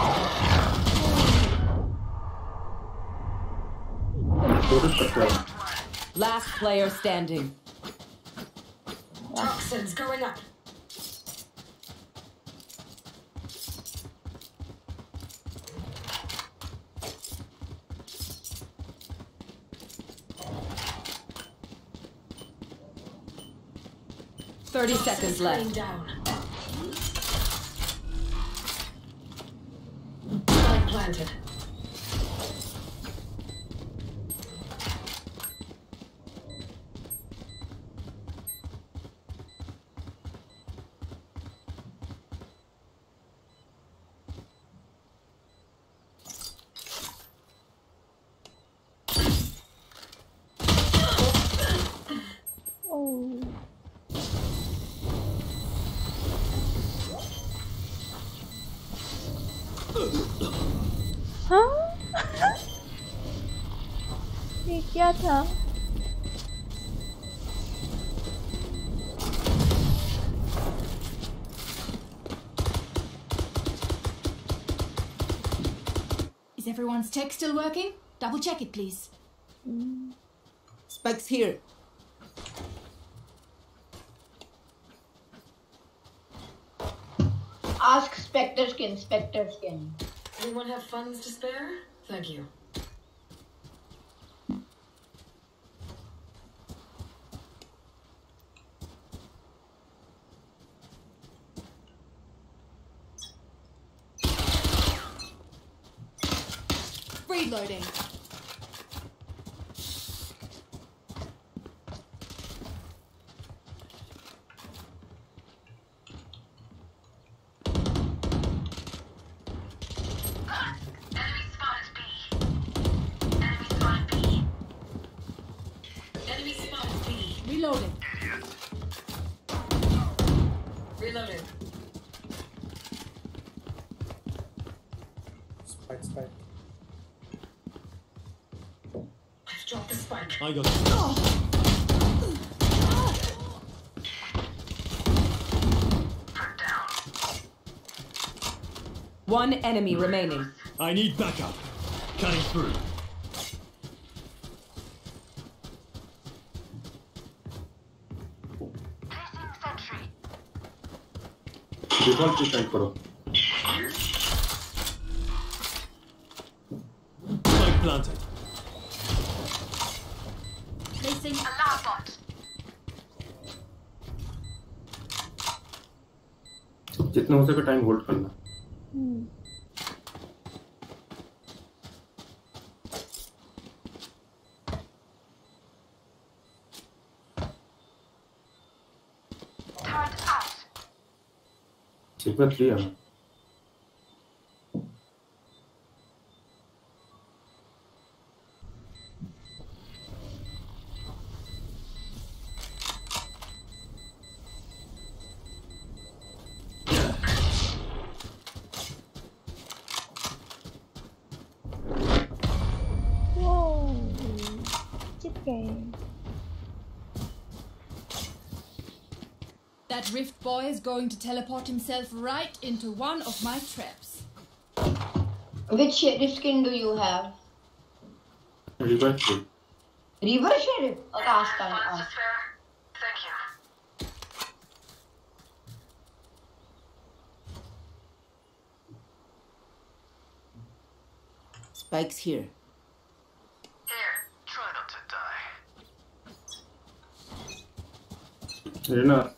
Last player standing. Toxins going up. Thirty Toxins seconds left. Down. planted. Is everyone's tech still working? Double check it, please. Mm. Specs here. Ask Spectre Skin, Spectre Skin. Anyone have funds to spare? Thank you. exciting. I got you. One enemy remaining. I need backup. Cutting through. Placing sentry. Default to जितना हो सके टाइम होल्ड करना सीक्वेंस है going to teleport himself right into one of my traps. Which sheriff skin do you have? River sheriff. River sheriff? Or last Thank you. Spike's here. Here, try not to die. You're not.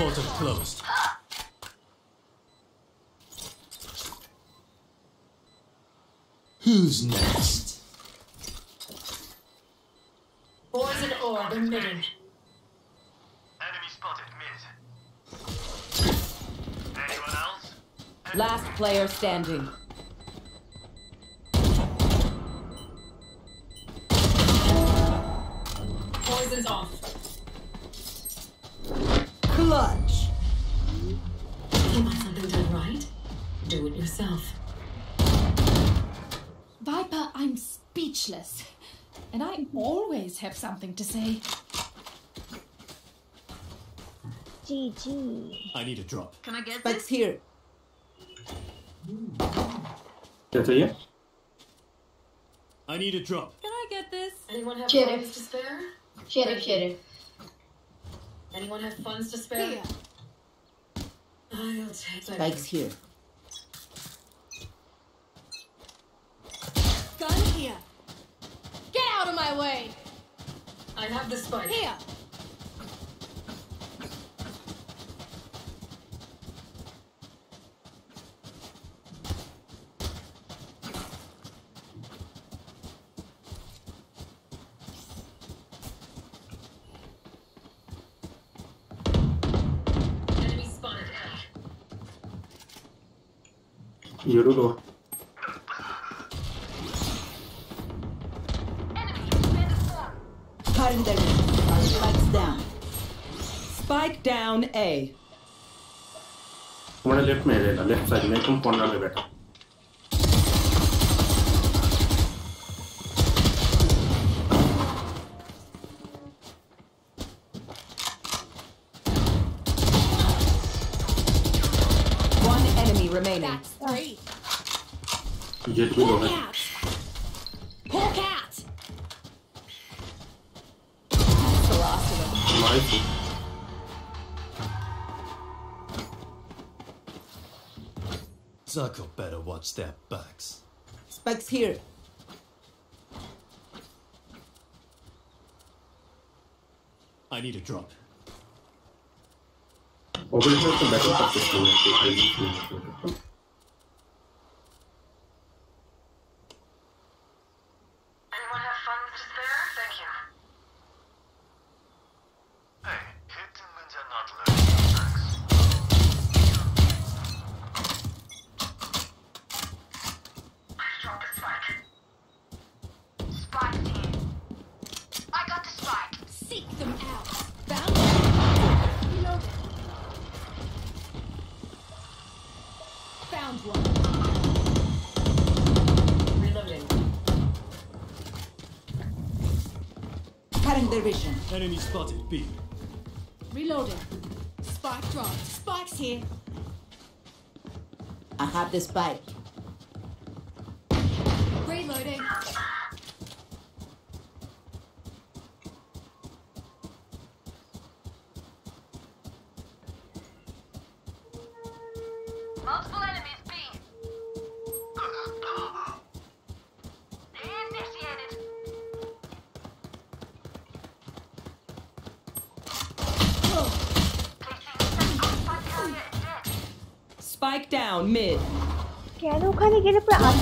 Portal closed. Who's next? Boys and orb emitted. Enemy spotted mid. Anyone else? Enemy Last player standing. Poison's off clutch. You want something done right? Do it yourself. Viper, I'm speechless. And I always have something to say. GG. I need a drop. Can I get That's this? here. That's here? I need a drop. Can I get this? Anyone have sheriff. to spare? Sheriff, sheriff. Anyone have funds to spare? Here. I'll take here. Gun here. Get out of my way. I have the spike. Here. un por dodge their bugs. Spike's here. I need a drop. some backup. Enemy spotted, B. Reloading. Spike dropped. Spike's here. I have the spike.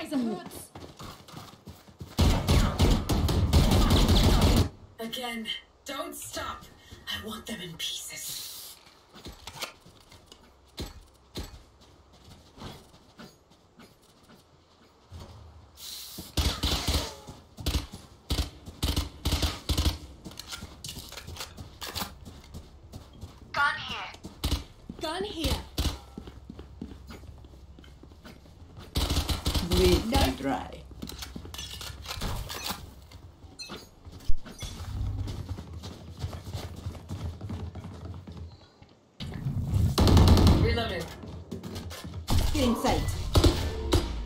size of Again, don't stop. I want them in pieces. Gun here. Gun here. dry. Reloaded. Get in sight.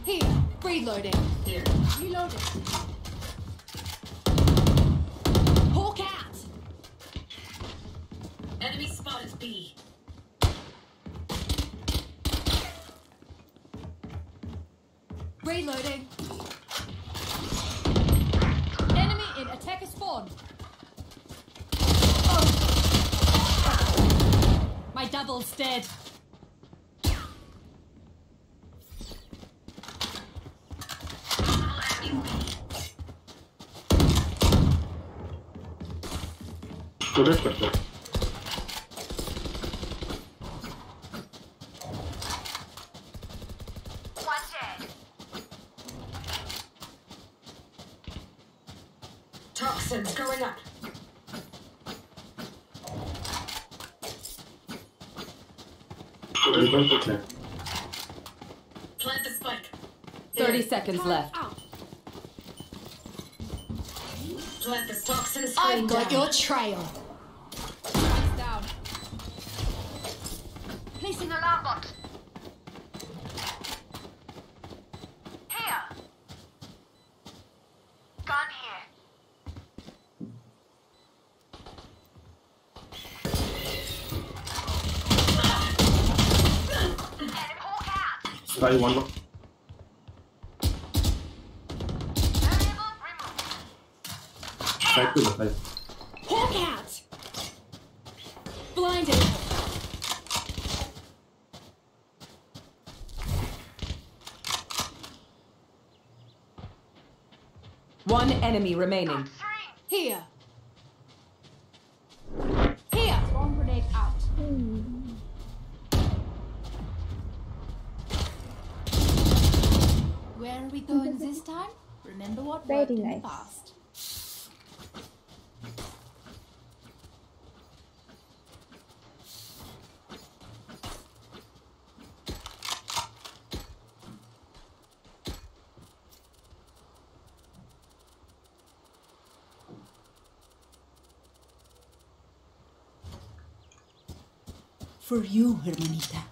Here, reloading. Here, reloading. Correr perfecto. Toxins going up. Correr Plant the spike. 30 seconds left. Out. Plant the toxin I've got down. your trail. Try one more. Try two more. Try. Hawk out! Blinded. One enemy remaining. for you, hermanita.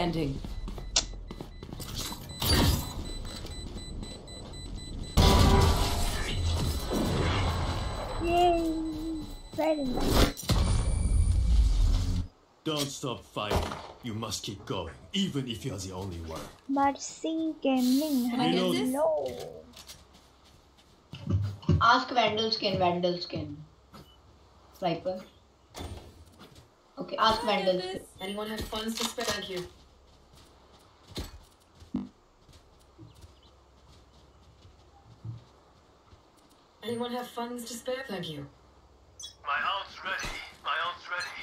standing. Don't stop fighting. You must keep going, even if you're the only one. Mercy Gaming. Hello. Ask Vandal Skin, Vandal Skin. Sniper. Okay, ask Vandal Skin. Anyone have funds to spare? Thank you. anyone have funds to spare? Thank you. My aunt's ready. My aunt's ready.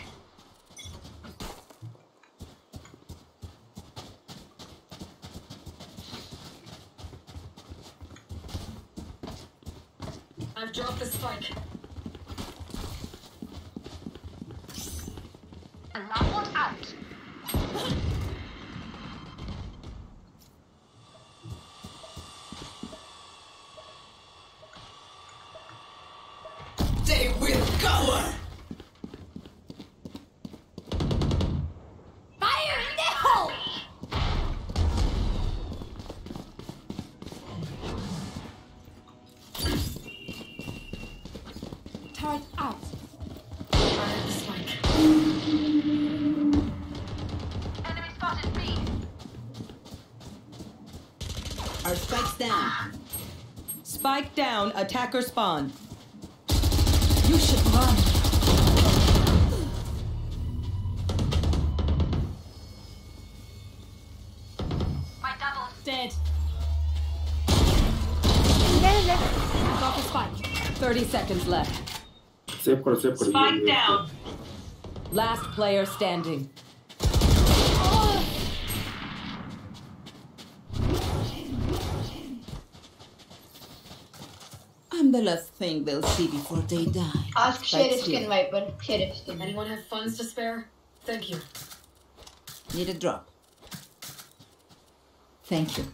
I've dropped the spike. attacker spawn. You should run. My double. Dead. 30 seconds left. Spike down. Last player standing. thing they'll see before they die. Ask Sheriffkin, Skinwiper. friend. Sheriffkin. Anyone have funds to spare? Thank you. Need a drop. Thank you.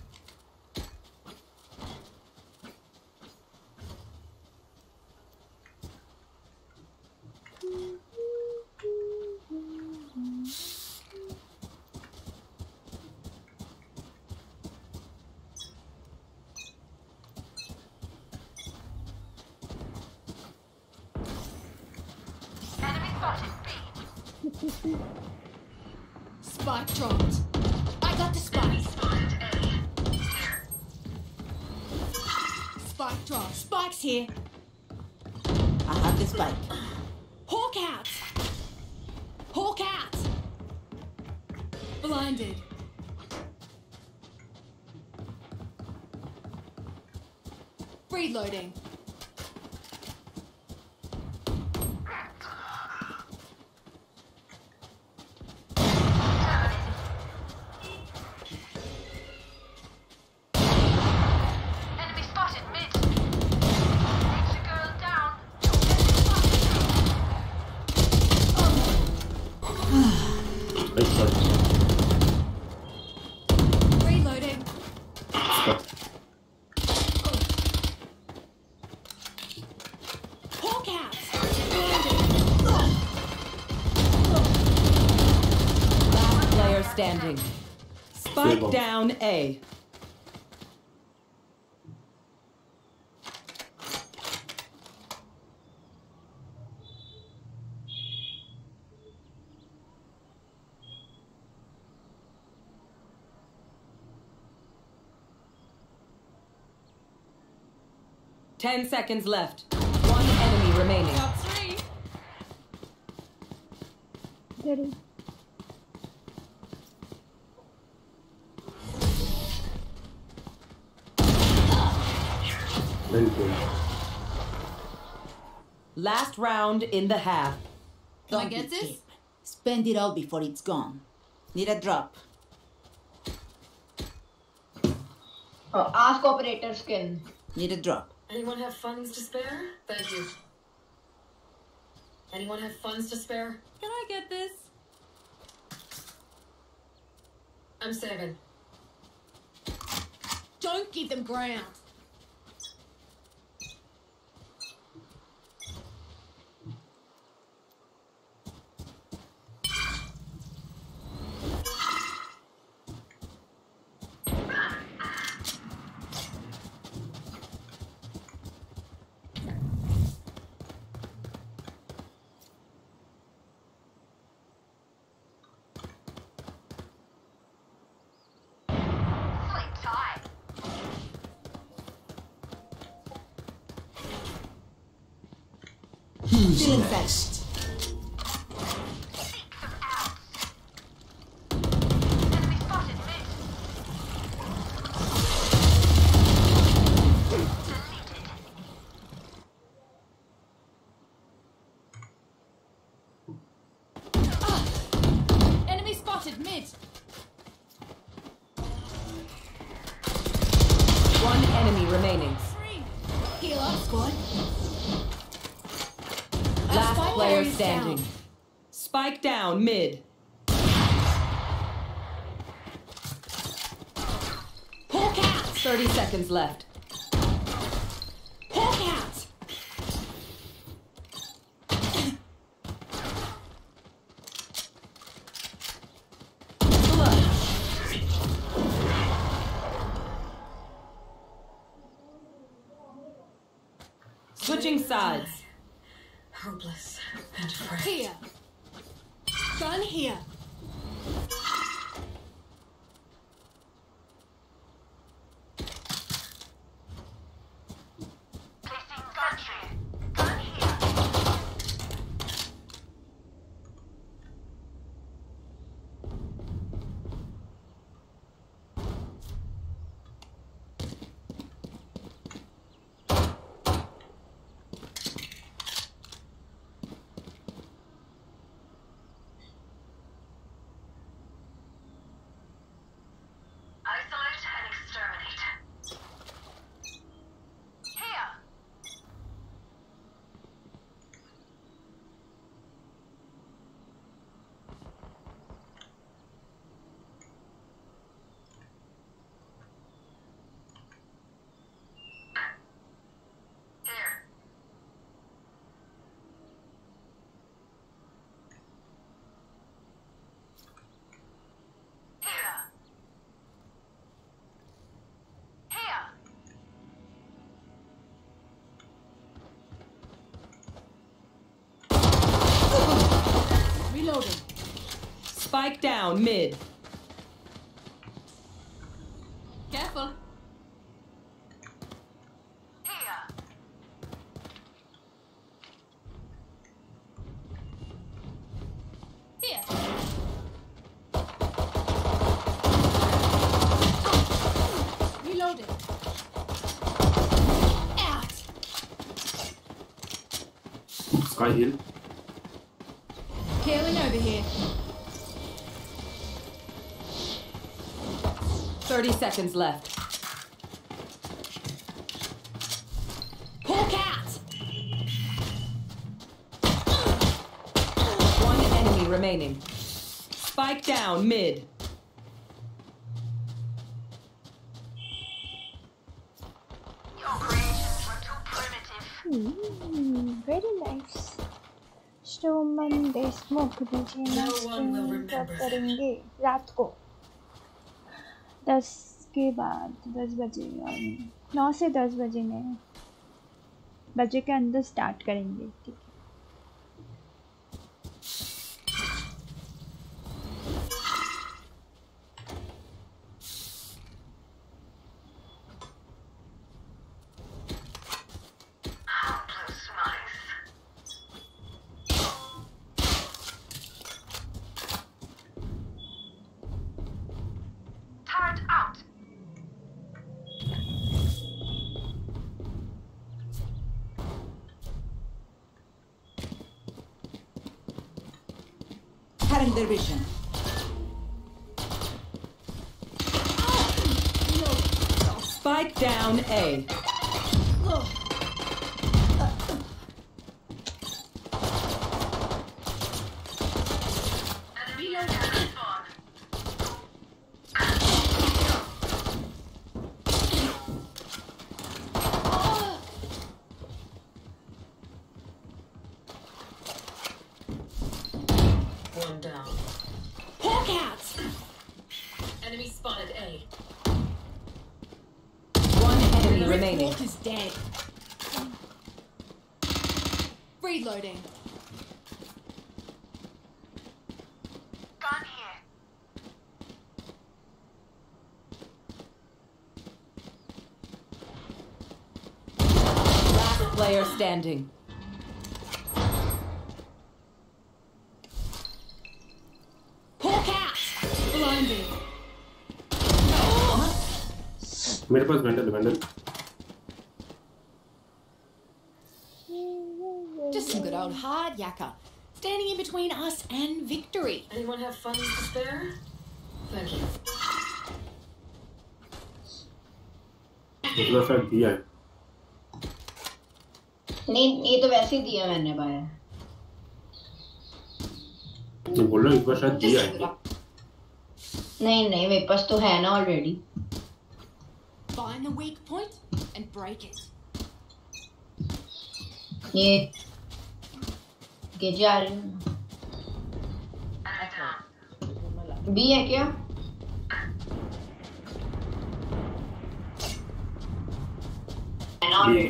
Down A. Ten seconds left. One enemy remaining. last round in the half. Can I get this? Cheap. Spend it all before it's gone. Need a drop. Oh, ask operator skin. Need a drop. Anyone have funds to spare? Thank you. Anyone have funds to spare? Can I get this? I'm 7 Don't give them ground. Christ. down mid. Pull cats. 30 seconds left. Pull cats. Switching sides. Hopeless and afraid. Here sun here. Spike down mid. 30 seconds left. Pull cat! One enemy remaining. Spike down, mid. Mm, very nice. So, man, there's more No one will remember. Raat दस के बाद दस बजे और नौ से दस बजे में बजे के अंदर स्टार्ट करेंगे ठीक standing. Hawk out! Blinded. Just some good old hard yakka. Standing in between us and victory. Anyone have funds to spare? Thank you. नहीं ये तो वैसे ही दिया मैंने भाई तो बोलो एक बार शायद दिया है नहीं नहीं मेरे पास तो है ना already find the weak point and break it ये गेजे आ रही है बी है क्या B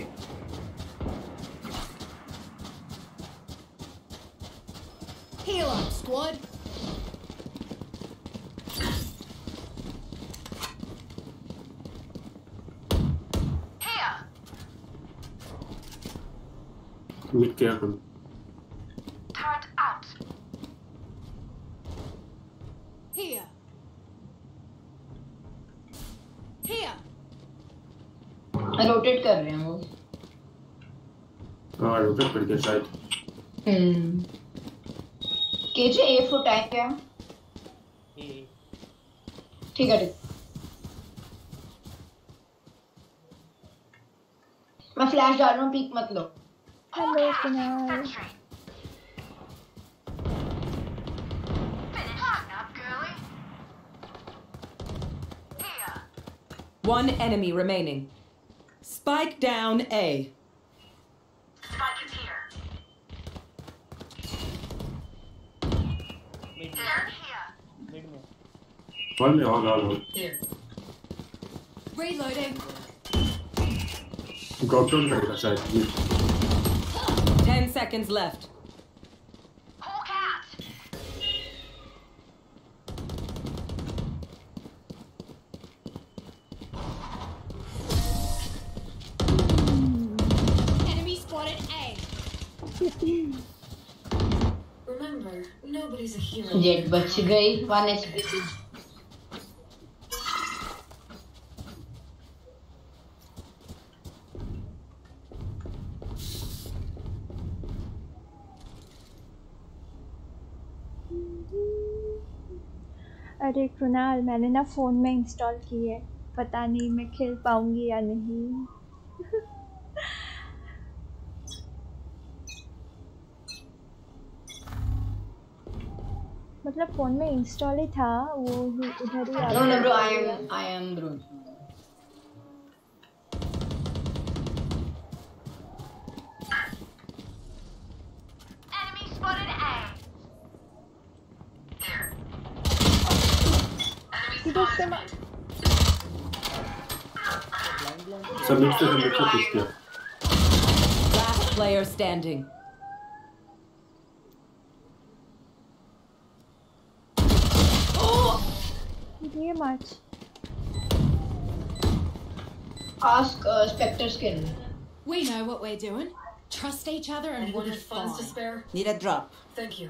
Heal up, squad. Here. Nick Gavin. out. Here. Here. Rotate कर रहे हैं वो हाँ रोटेट करके शायद हम्म केजे ए फॉर टाइम क्या ठीक है ठीक मैं फ्लैश डाल रहा हूँ पीक मत लो One enemy remaining. Spike down A. One minute, hold on, Here. Reloading. Go to the right side. Ten seconds left. Hawk out. Enemy spotted A. Remember, nobody's a hero. Дед, бачи гей, панеч битить. Krunal मैंने ना फ़ोन में इंस्टॉल की है पता नहीं मैं खेल पाऊँगी या नहीं मतलब फ़ोन में इंस्टॉल ही था वो उधर ही आ player. Last player standing. ये much. ask uh, Spectre Skin. We know what we're doing. Trust each other and, and we'll be fine. Funds to spare. Need a drop. Thank you.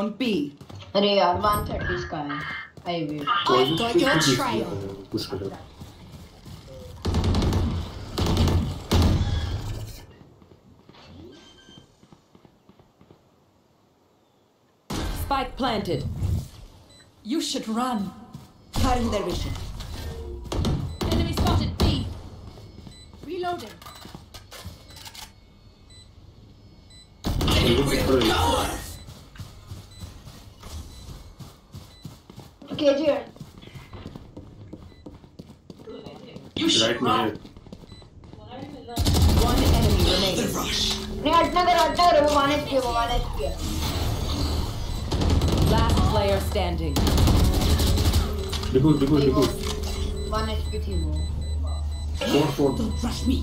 round B. अरे यार 130 का है I will oh, I got your trail. Spike planted. You should run. Cutting their vision. Enemy spotted B. Reloading. Where are you going? gadget. You should right run. One enemy remaining. नहीं हटना कर हटना कर वो वाने थी वो वाने थी Last player standing. देखो देखो देखो. One HP थी वो. Four four. Don't rush me.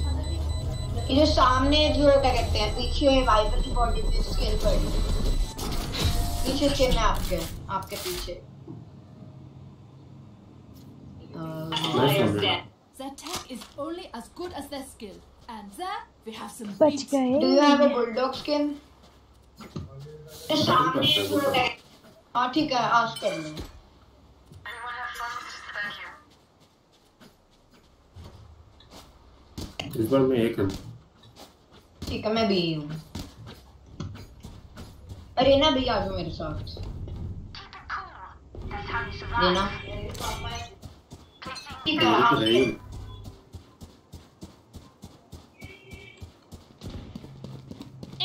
ये जो सामने जो क्या कहते हैं पीछे वाइपर की बॉडी पे स्किल पर पीछे चिन्ह आपके आपके पीछे is only as good as their skill. And there we have some beats. Do you have a bulldog skin? हाँ ठीक है आज कर इस बार मैं एक हूँ ठीक है मैं भी हूँ अरे ना भी आज मेरे साथ लेना ठीक है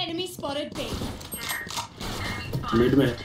Enemy spotted B. Mid Blinded.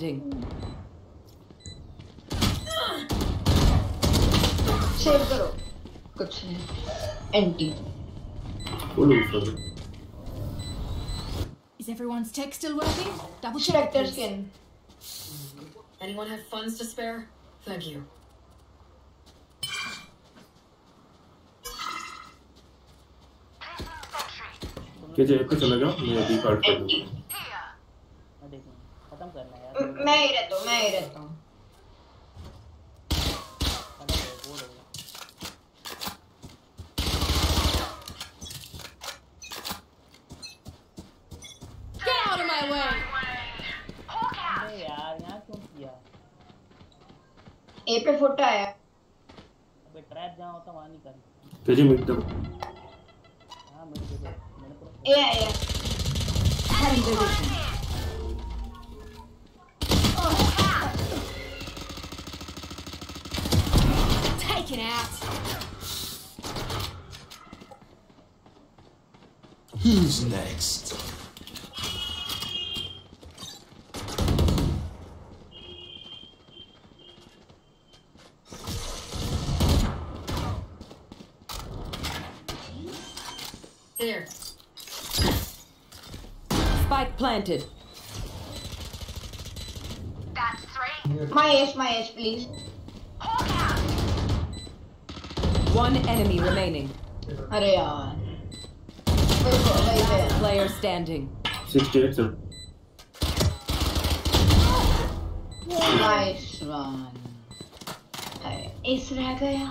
landing. Save करो कुछ नहीं Is everyone's tech still working? Double check their skin. Anyone have funds to spare? Thank you. Okay, एक चलेगा मैं अभी कार्ड कर दूंगा मैं ही रहता हूँ मैं ही रहता हूँ ए पे फोटो आया अबे ट्रैप जहां होता वहां नहीं कर तुझे मिट दो हां मिट दो ए आया हां मिट दो Take it out. Who's next? There. Spike planted. That's three. My ace, my ace, please. One enemy remaining. अरे यार Player standing. Six sir. Nice run. Is रह गया.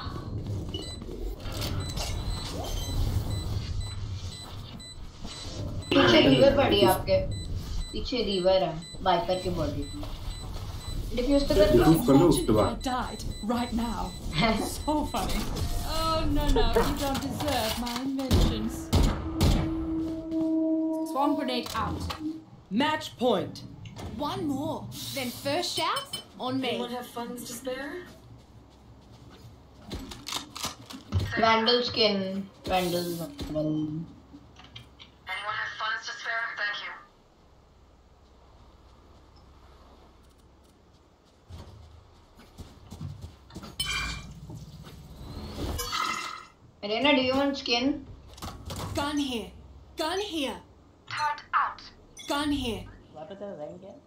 पीछे रिवर पड़ी आपके पीछे रिवर है वाइपर बॉडी पे डिफ्यूज तो कर दो उसके बाद right now so funny Oh, no, no, You don't deserve my inventions. Swarm grenade out. Match point. One more. Then first shout on me. have funds to spare? Vandal skin. Vandal. Reina, do you want skin? Gun here. Gun here. Third out. Gun here. वापस तेरा रैंक here?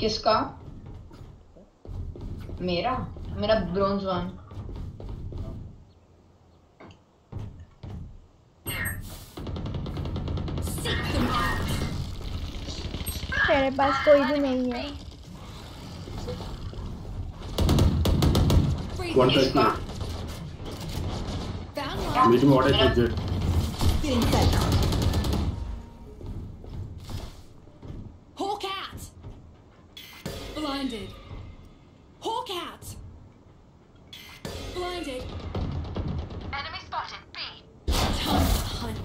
किसका? मेरा मेरा ब्रोंज वन तेरे पास कोई भी नहीं है contract Meet him at exit. Get inside. Hawk out! Blinded. Hawk out! Blinded. Enemy spotted, B. Time to hunt.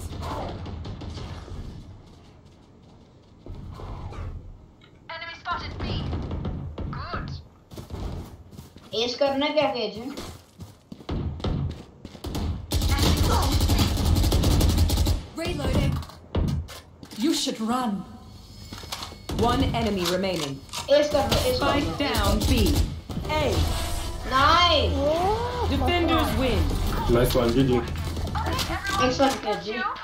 Enemy spotted, B. Good. Ace करना क्या कहते हैं? run. One enemy remaining. It's the it's Spike the, down B. A. Nice. Defenders win. Nice one, GG. Excellent, GG.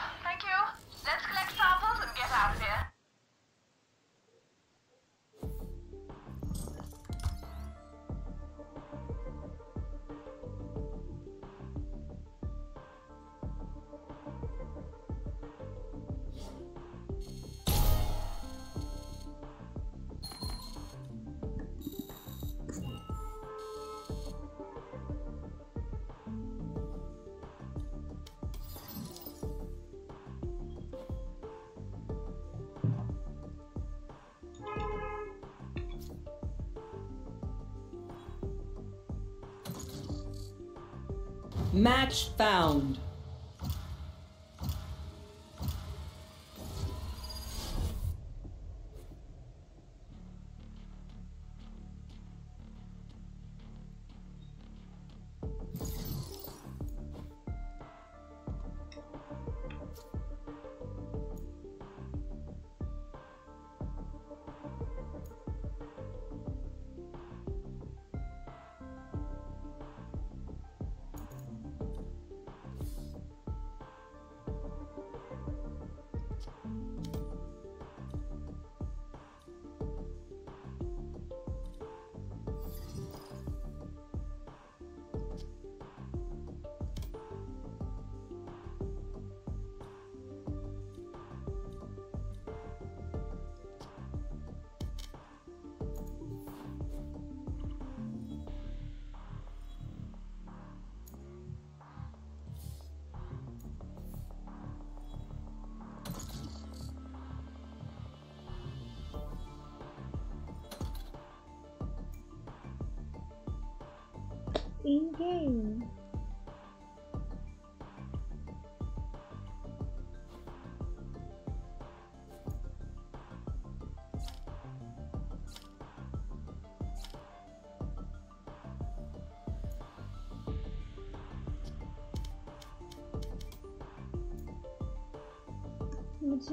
found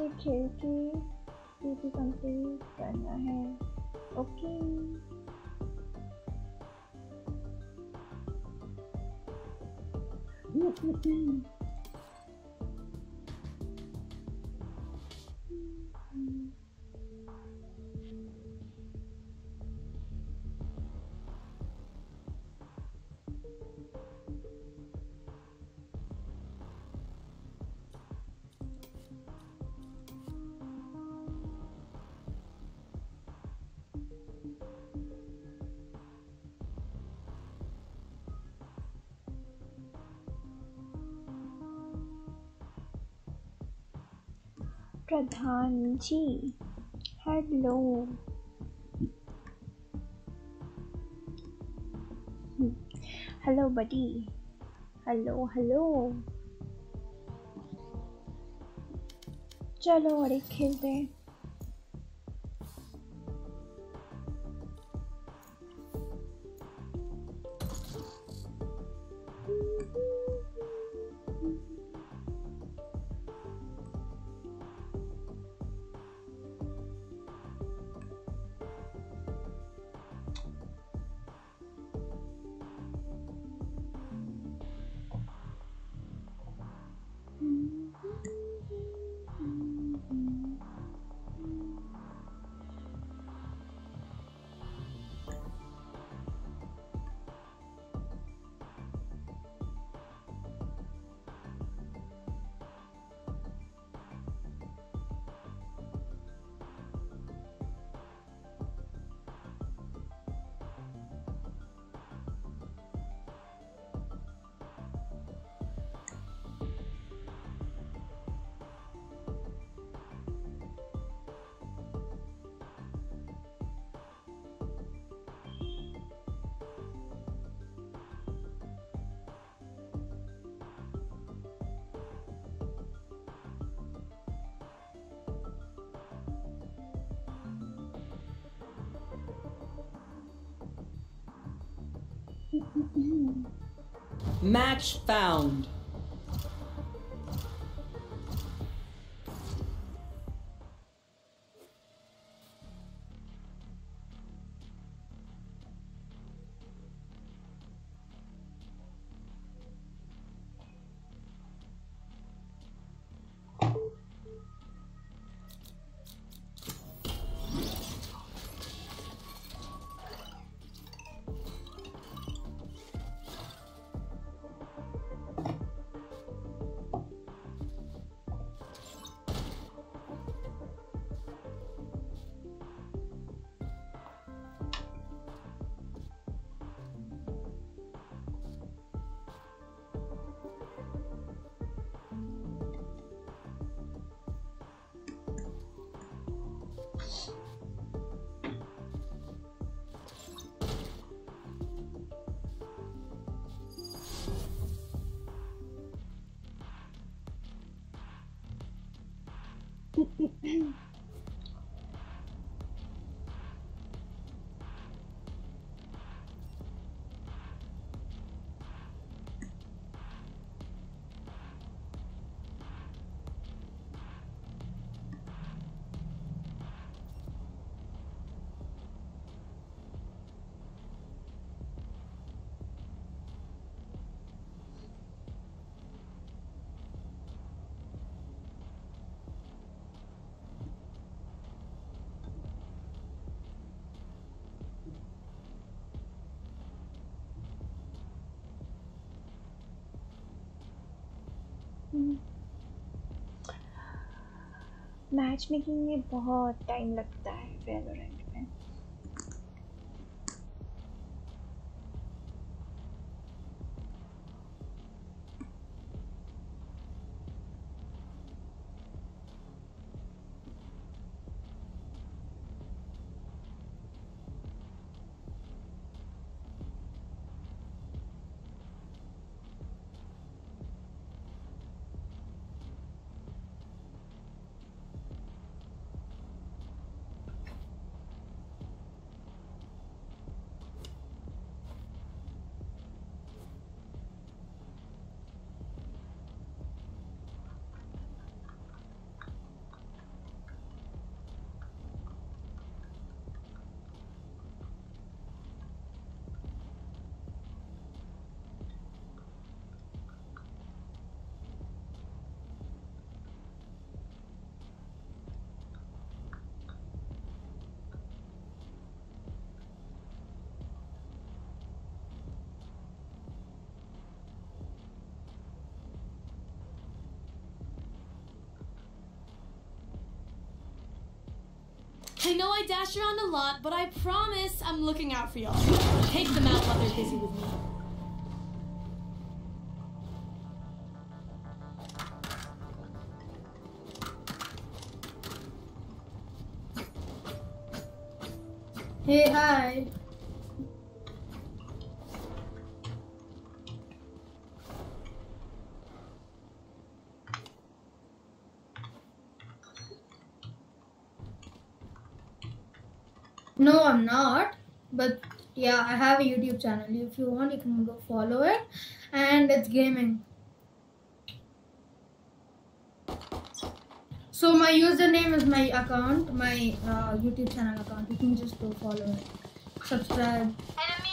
से खेल के ड्यूटी कंप्लीट करना है ओके okay. हम्म। प्रधान जी hello hello buddy hello hello चलो और एक खेलते हैं Match found. मैच मेकिंग में बहुत टाइम लगता है fair dash around a lot, but I promise I'm looking out for y'all. Take them out while they're busy with me. No, I'm not. But yeah, I have a YouTube channel. If you want, you can go follow it. And it's gaming. So my username is my account, my uh, YouTube channel account. You can just go follow it. Subscribe. Enemy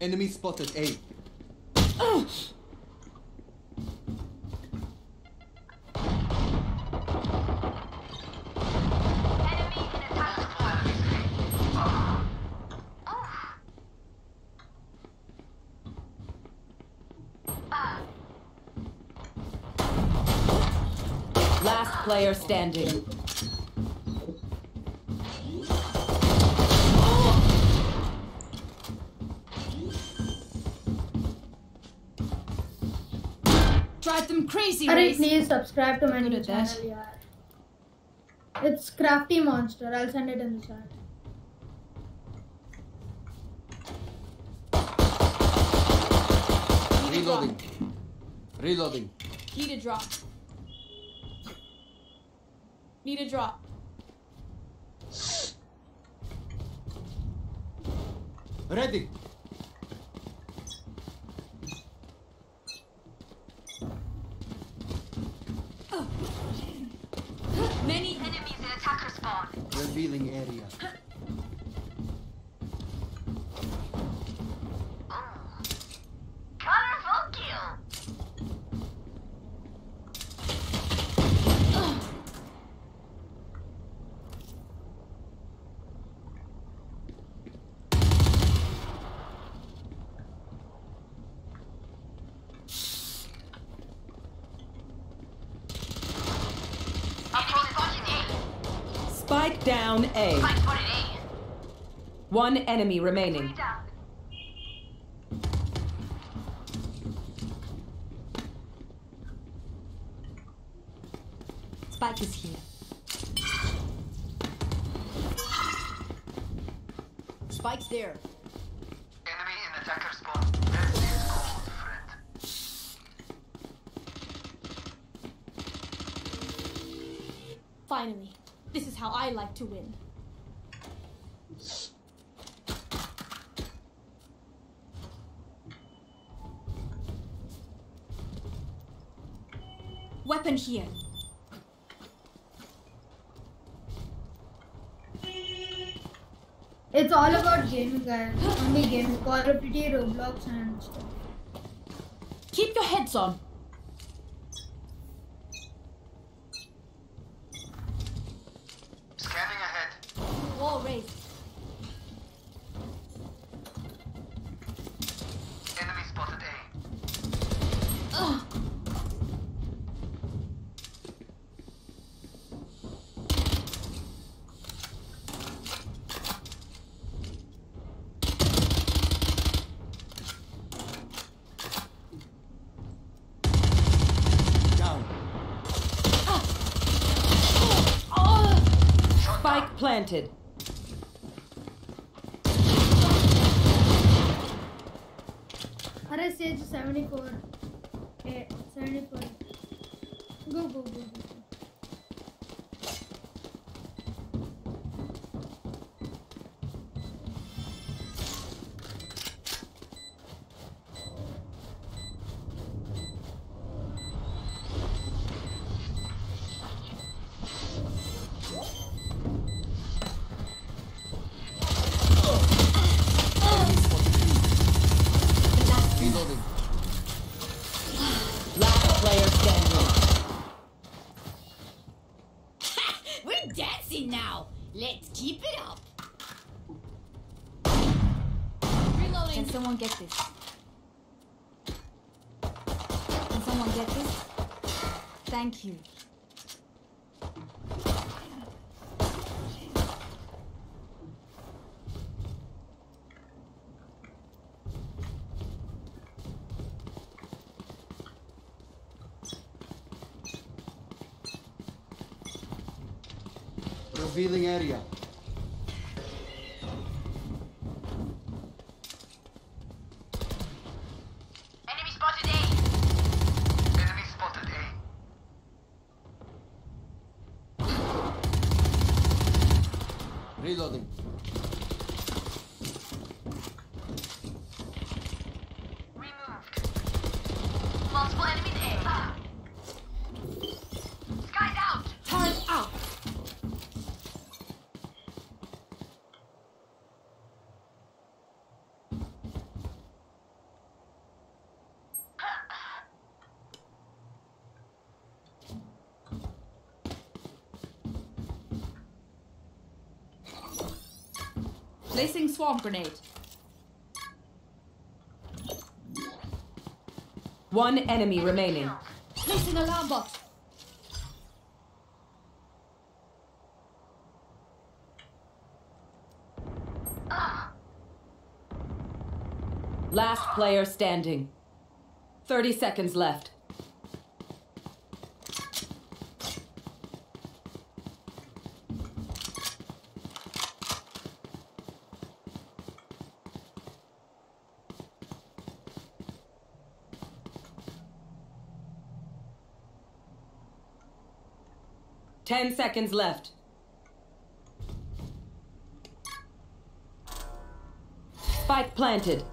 Enemy spotted Enemy spotted A. Oh! player standing. Drive them crazy, Array, please subscribe to my new channel, yaar. It's Crafty Monster. I'll send it in the chat. Reloading. Reloading. Key to drop. Need a drop. Ready. down A. One enemy remaining. to win. Weapon here. It's all about games, guys. Only games. Call of Duty, Roblox, and stuff. Keep your heads on. revealing area. Placing swamp grenade. One enemy, remaining. Placing alarm box. Ah. Last player standing. 30 seconds left. Ten seconds left. Spike planted.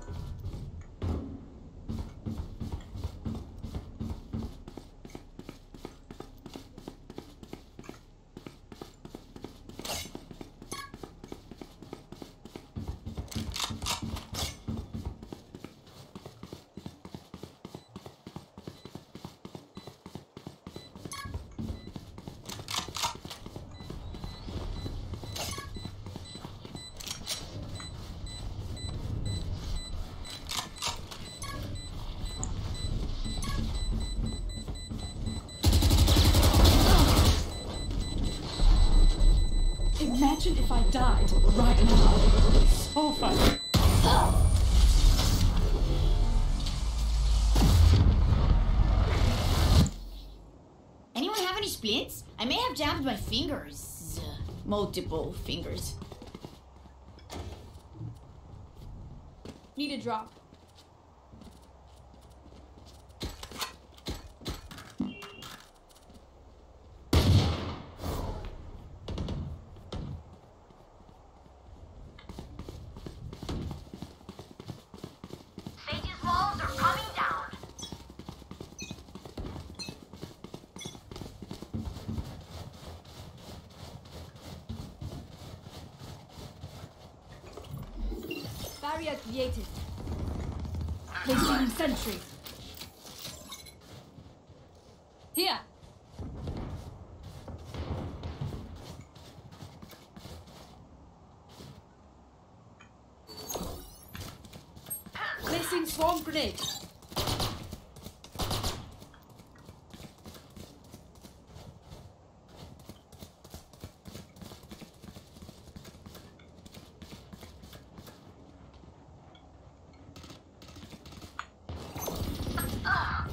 grenade.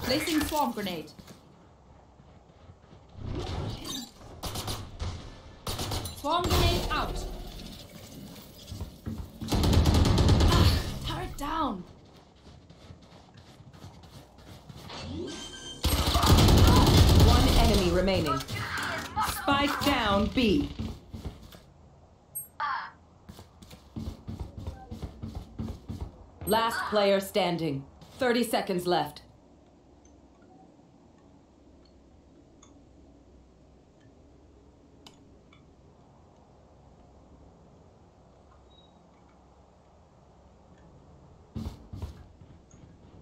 Placing swarm grenade. player standing. 30 seconds left.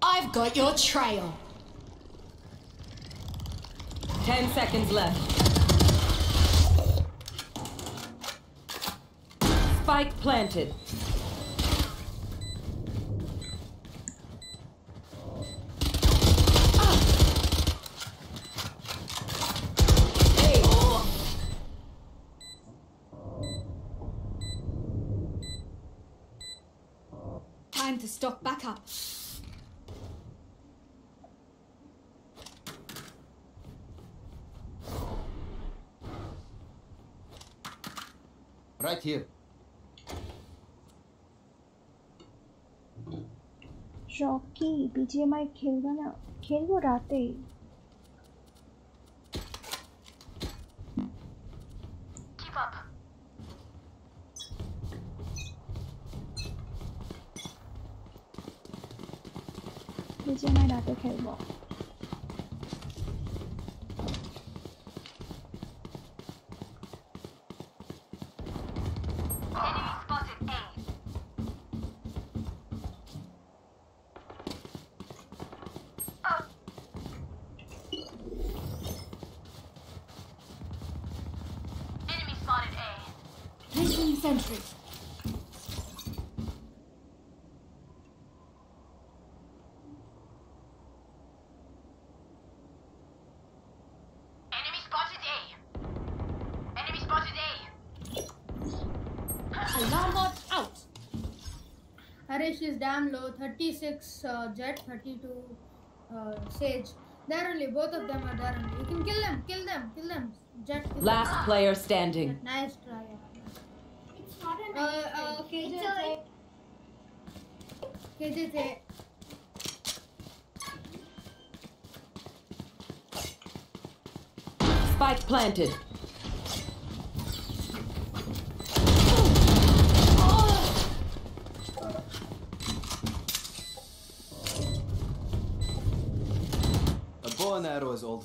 I've got your trail. 10 seconds left. Spike planted. Doc, back up. Right here. Rocky BGMI kill না খেলবো রাতে 配棒。is damn low, 36 uh, Jet, 32 uh, Sage. They're only, both of them are there only. You can kill them, kill them, kill them. Jet, kill Last them. player standing. Nice try. It's not a uh, nice uh, uh, KJ, it's a... KJ. Spike planted.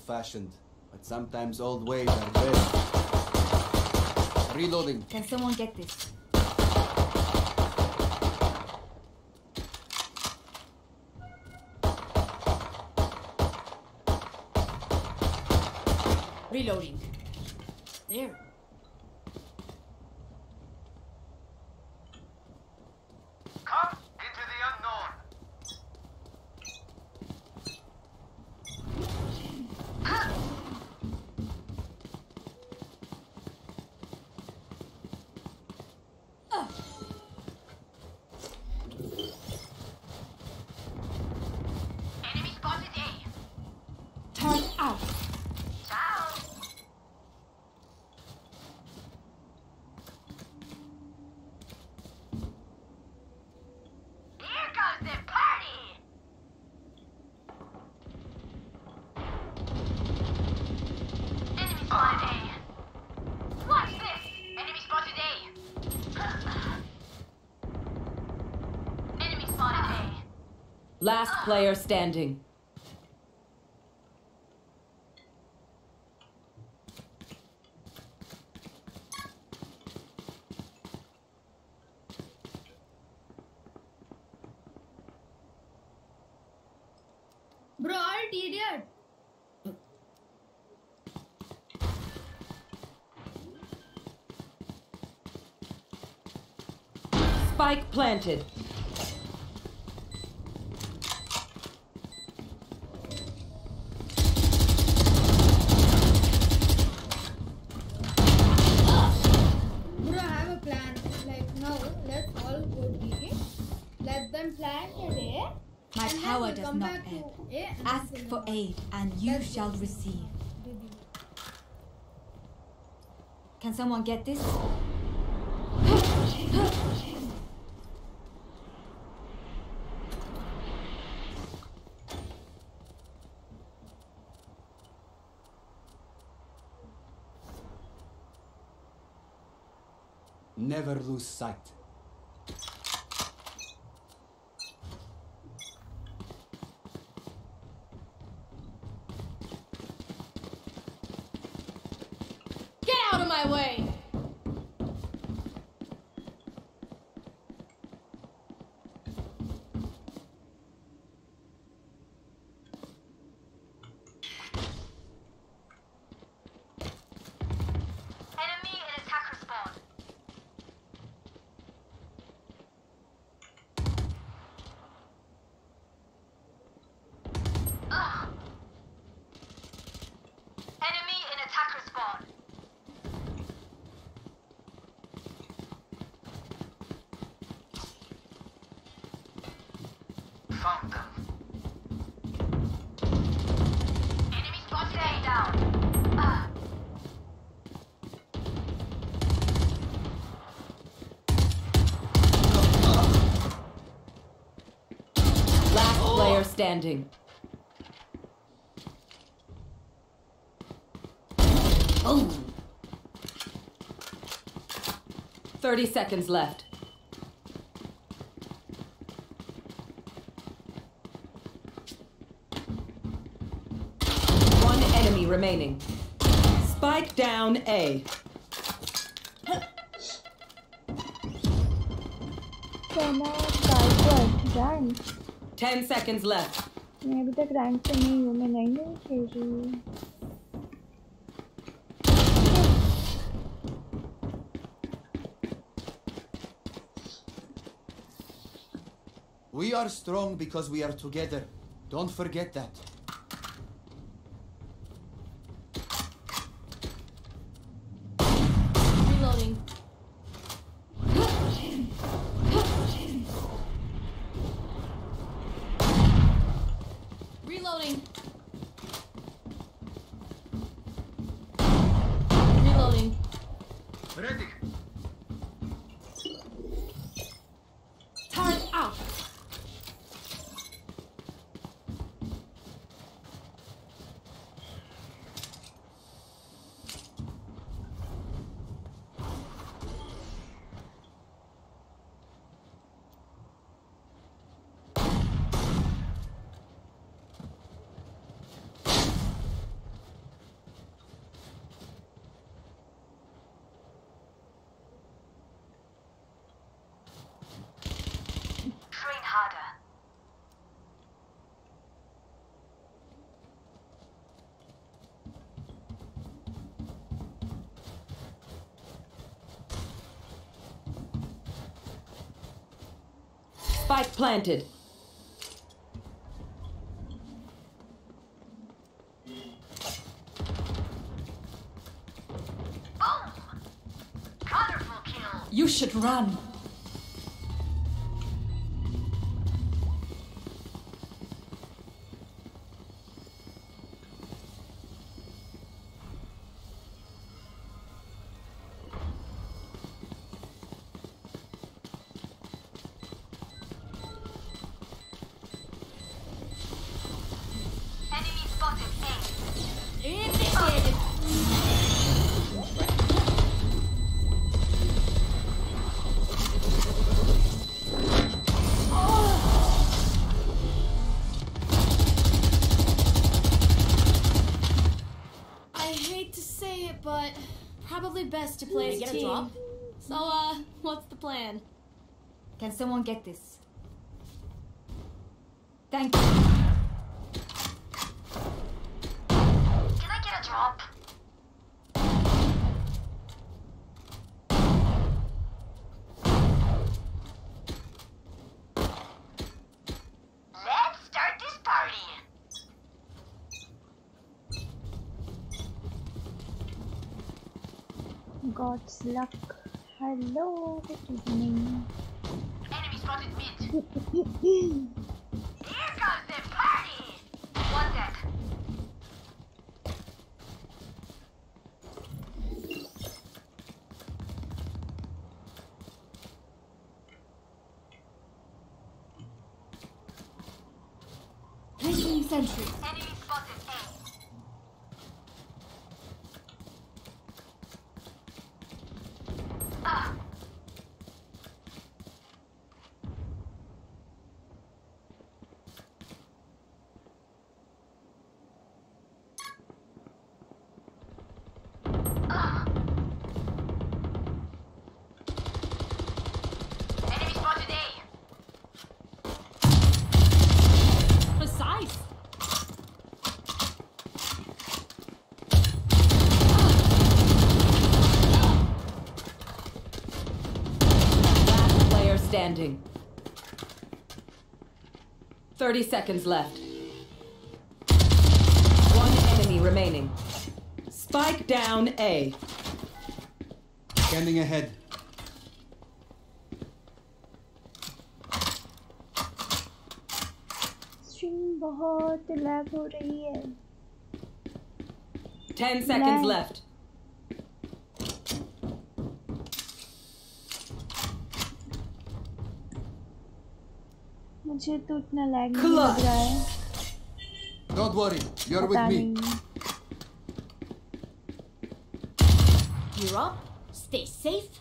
fashioned, but sometimes old ways are best. Reloading. Can someone get this? Reloading. Last player standing. Bro, Spike planted. receive. Can someone get this? Never lose sight standing. Oh! 30 seconds left. One enemy remaining. Spike down A. Come on, guys, done. Ten seconds left. मैं अभी तक रैंक पे नहीं हूँ मैं नहीं खेल रही हूँ We are strong because we are together. Don't forget that. planted. Oh, you should run. to play as a team. So, uh, what's the plan? Can someone get this? God's luck. Hello, good evening. Enemy spotted mid. 30 seconds left. One enemy remaining. Spike down A. Scanning ahead. Stream 10 seconds left. मुझे तो इतना लैग नहीं लग रहा है Don't worry, you're with me. You're up. Stay safe.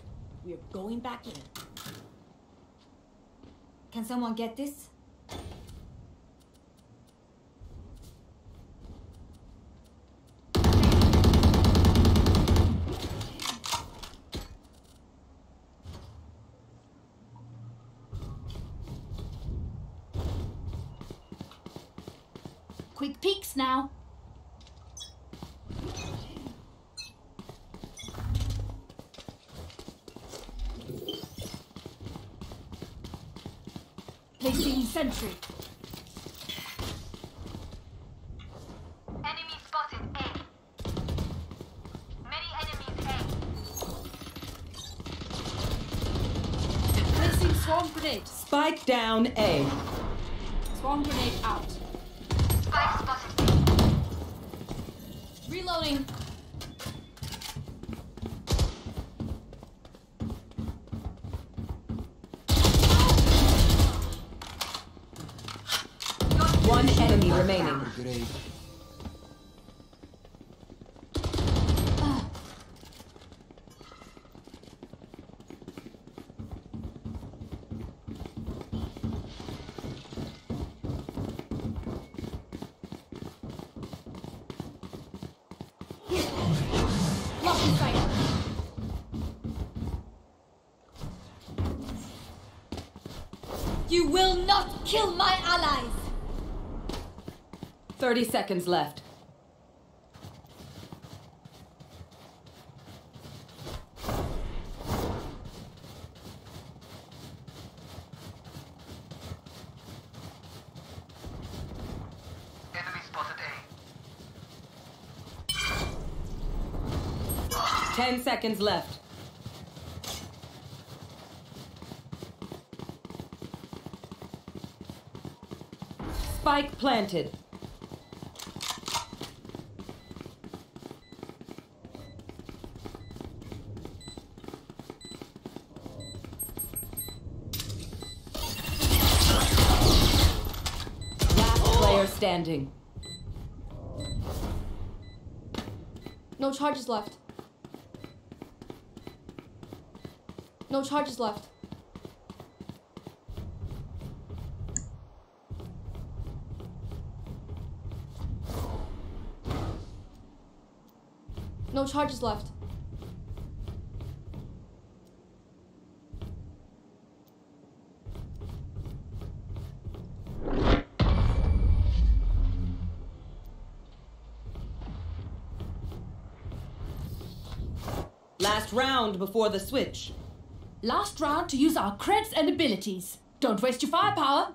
We're going back in. Can someone get this? sentry. Enemy spotted A. Many enemies A. Placing swarm grenade. Spike down A. Swarm grenade out. 30 seconds left. Ten seconds left. Spike planted. No charges left. No charges left. No charges left. round before the switch. Last round to use our creds and abilities. Don't waste your firepower.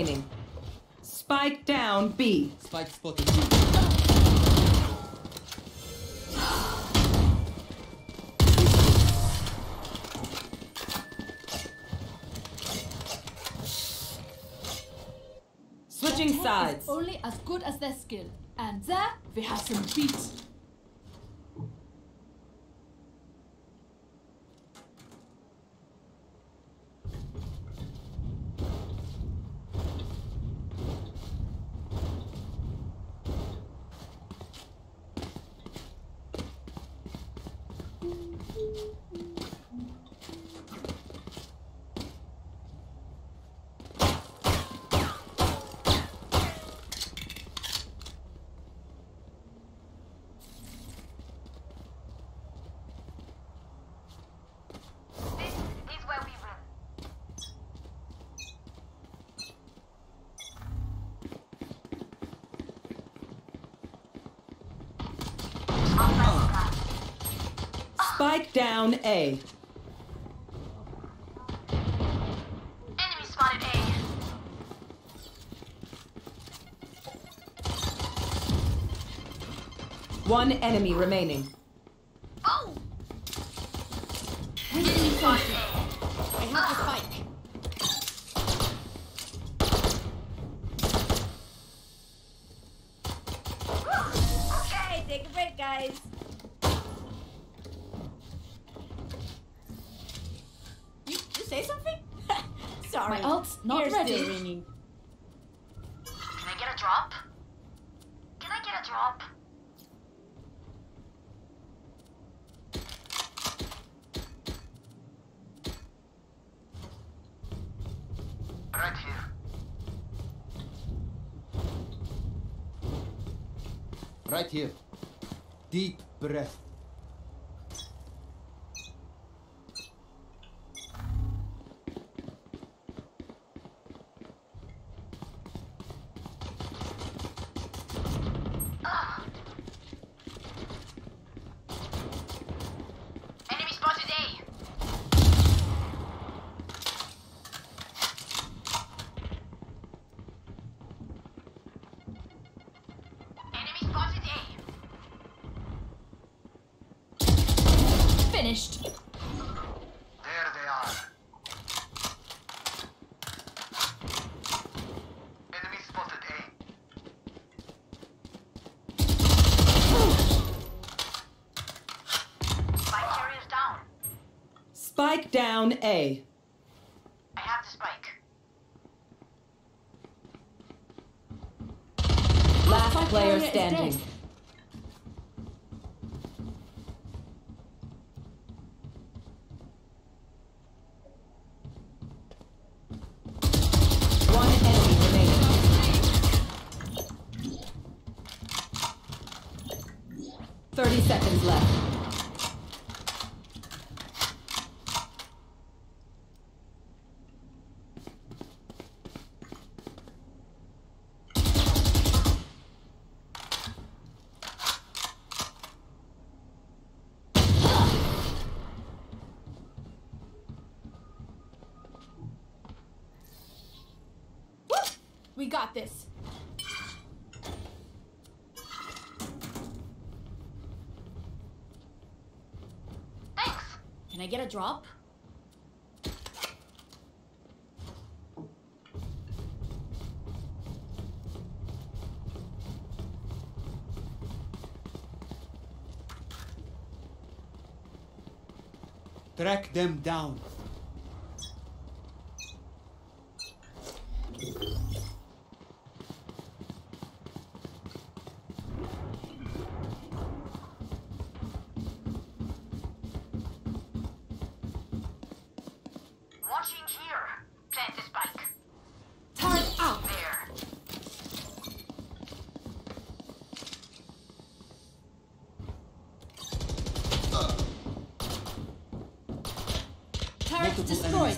remaining. Spike down B. Spike spotted B. Switching sides. Only as good as their skill. And there we have some beat. A. Enemy spotted A. One enemy remaining. Down A. got this. Thanks. Can I get a drop? Track them down. destroyed.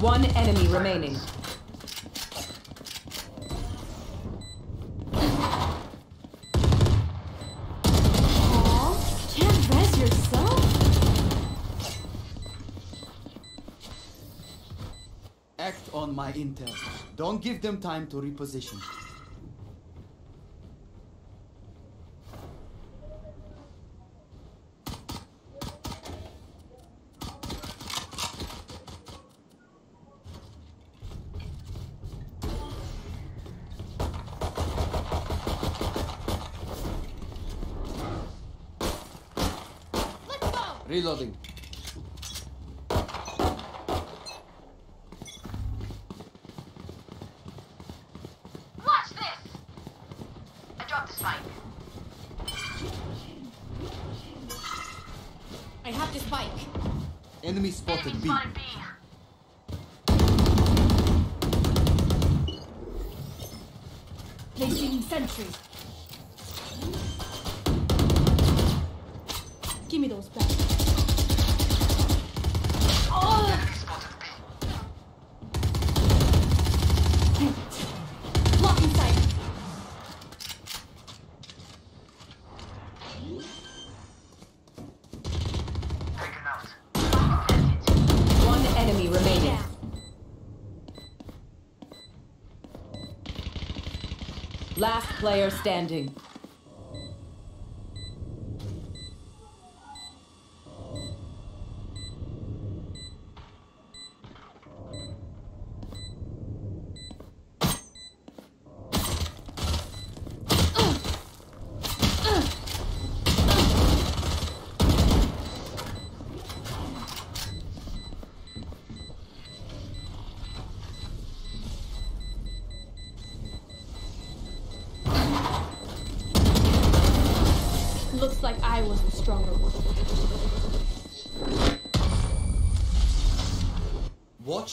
One enemy remaining. intel. Don't give them time to reposition. too. player standing.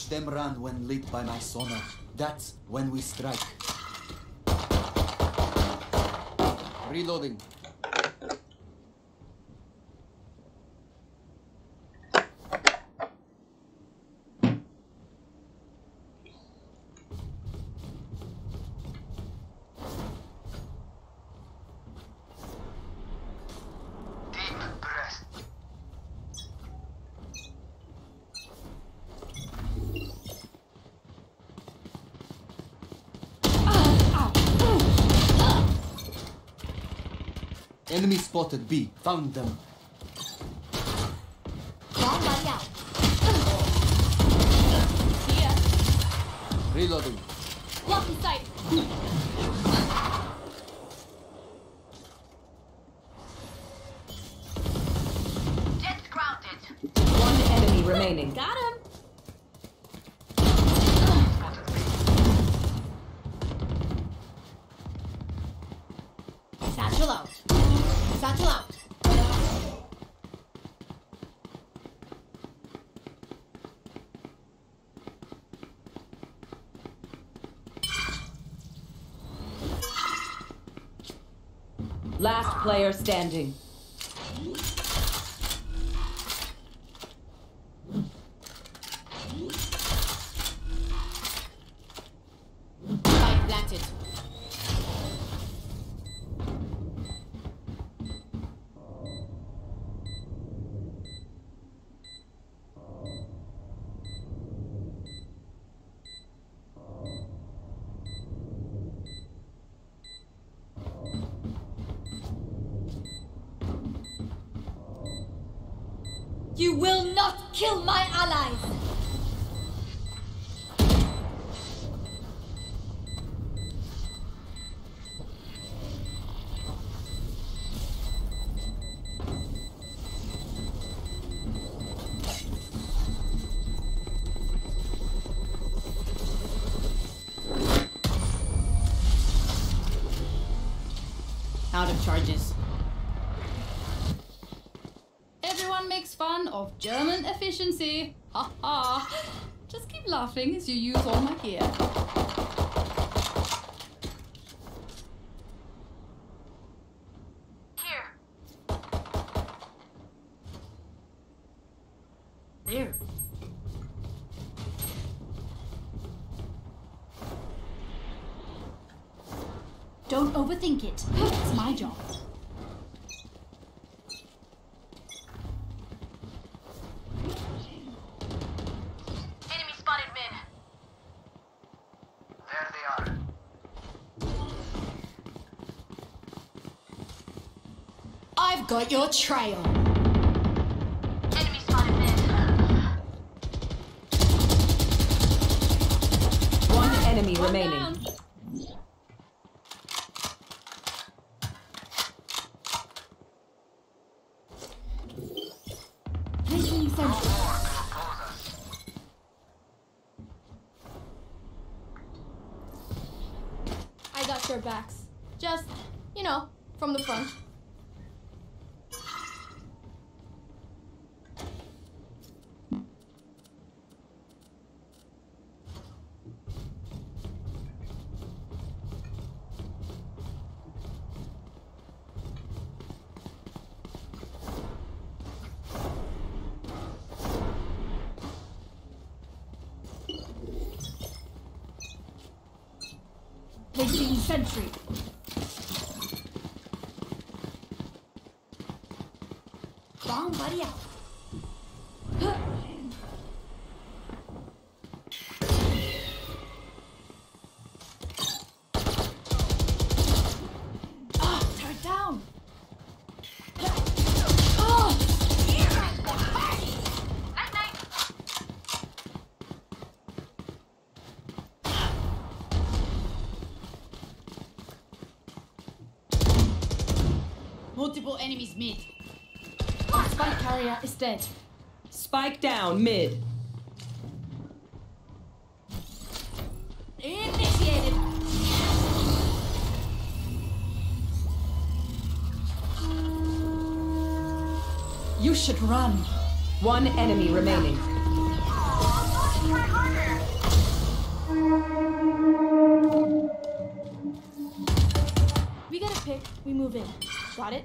them run when lit by my sonar. That's when we strike. Reloading. Enemy spotted B. Found them. player standing. out of charges. Everyone makes fun of German efficiency. Ha ha. Just keep laughing as you use all my gear. Here. Don't overthink it. Enemy spotted There they are. I've got your trail. sentry. Bomb buddy out. enemies mid. spike carrier is dead. Spike down mid. Initiated. You should run. One enemy remaining. We got a pick, we move in. Got it?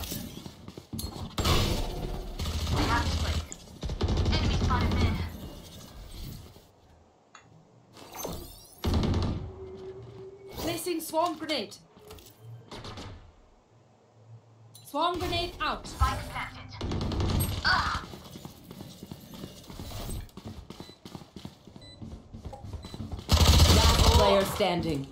grenade. Swarm grenade out. Spike planted. Ah! Last player standing.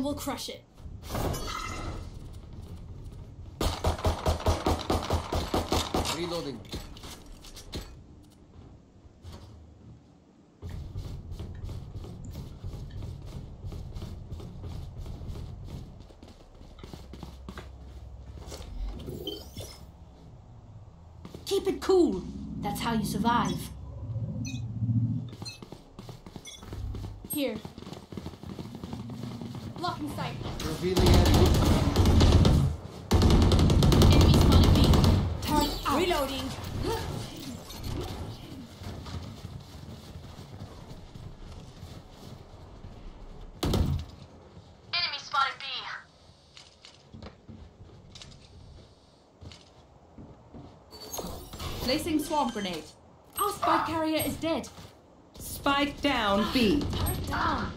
and we'll crush it. Reloading. Keep it cool. That's how you survive. Here, Reloading. Enemy spotted B. Placing swamp grenade. Our spike carrier is dead. Spike down B. Turret down.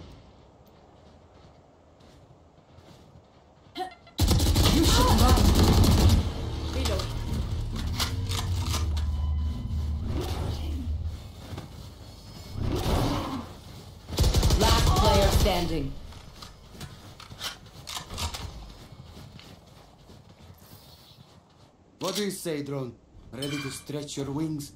Seidron, ready to stretch your wings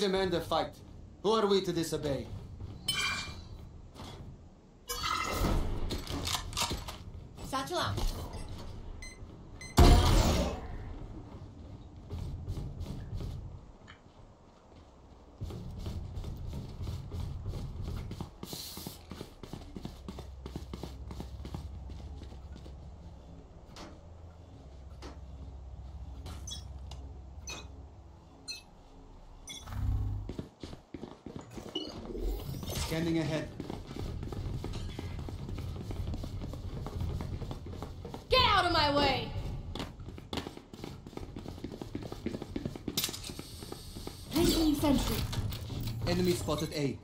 demand a fight. Who are we to disobey? spotted A.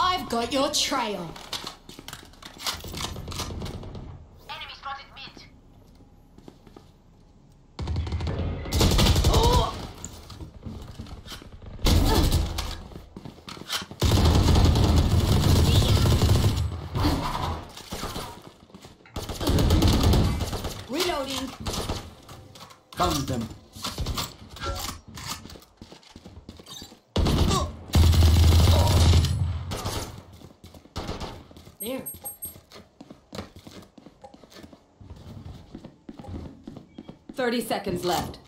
I've got your trail. 30 seconds left.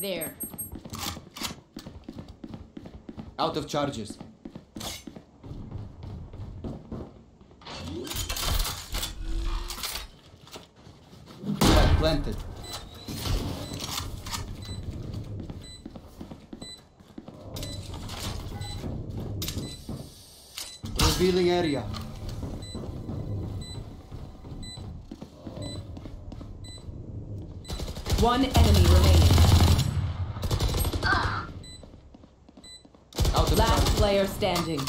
There. Out of charges. Flag planted. Revealing area. One enemy remaining. Last player standing.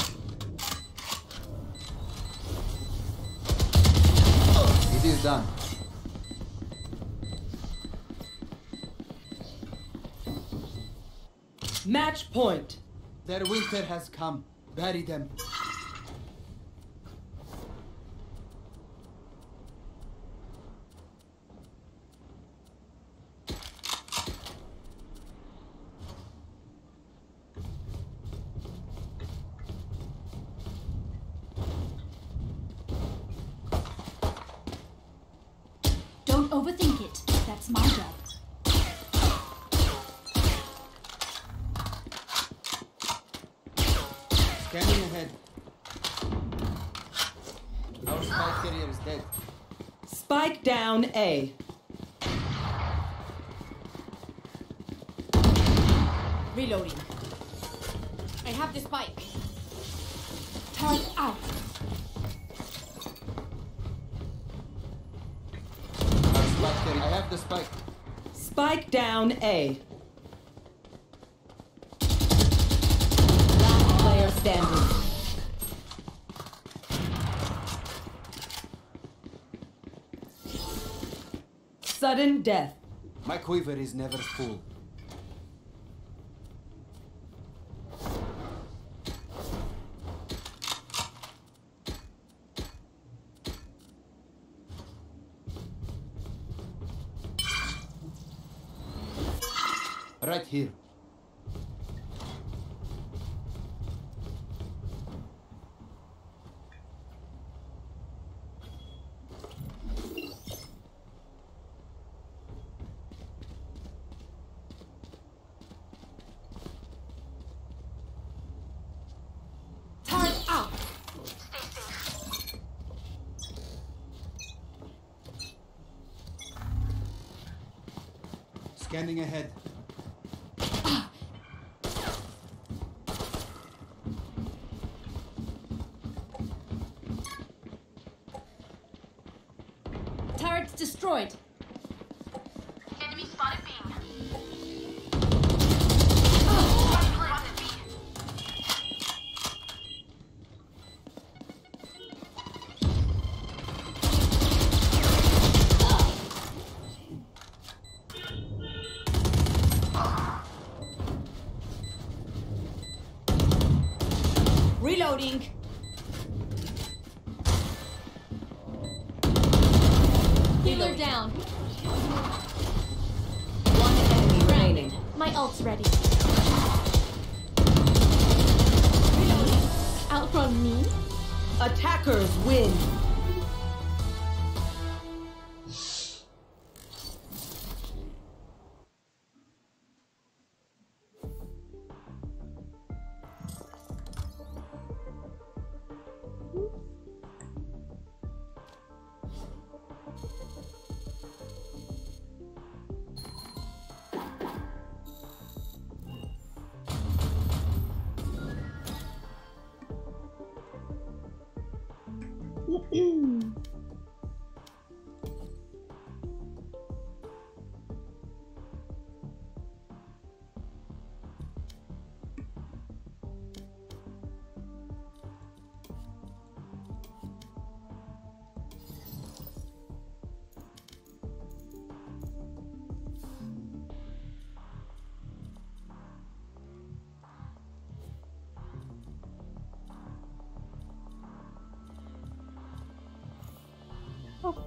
It is done. Match point. Their winter has come. Bury them. A. Reloading. I have the spike. Turn out. I have the spike. Spike down A. death. My quiver is never full. ahead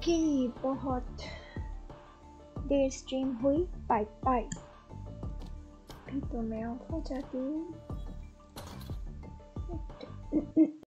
की बहुत देर स्ट्रीम हुई बाय बाय भी तो मैं ऑफ हो जाती हूँ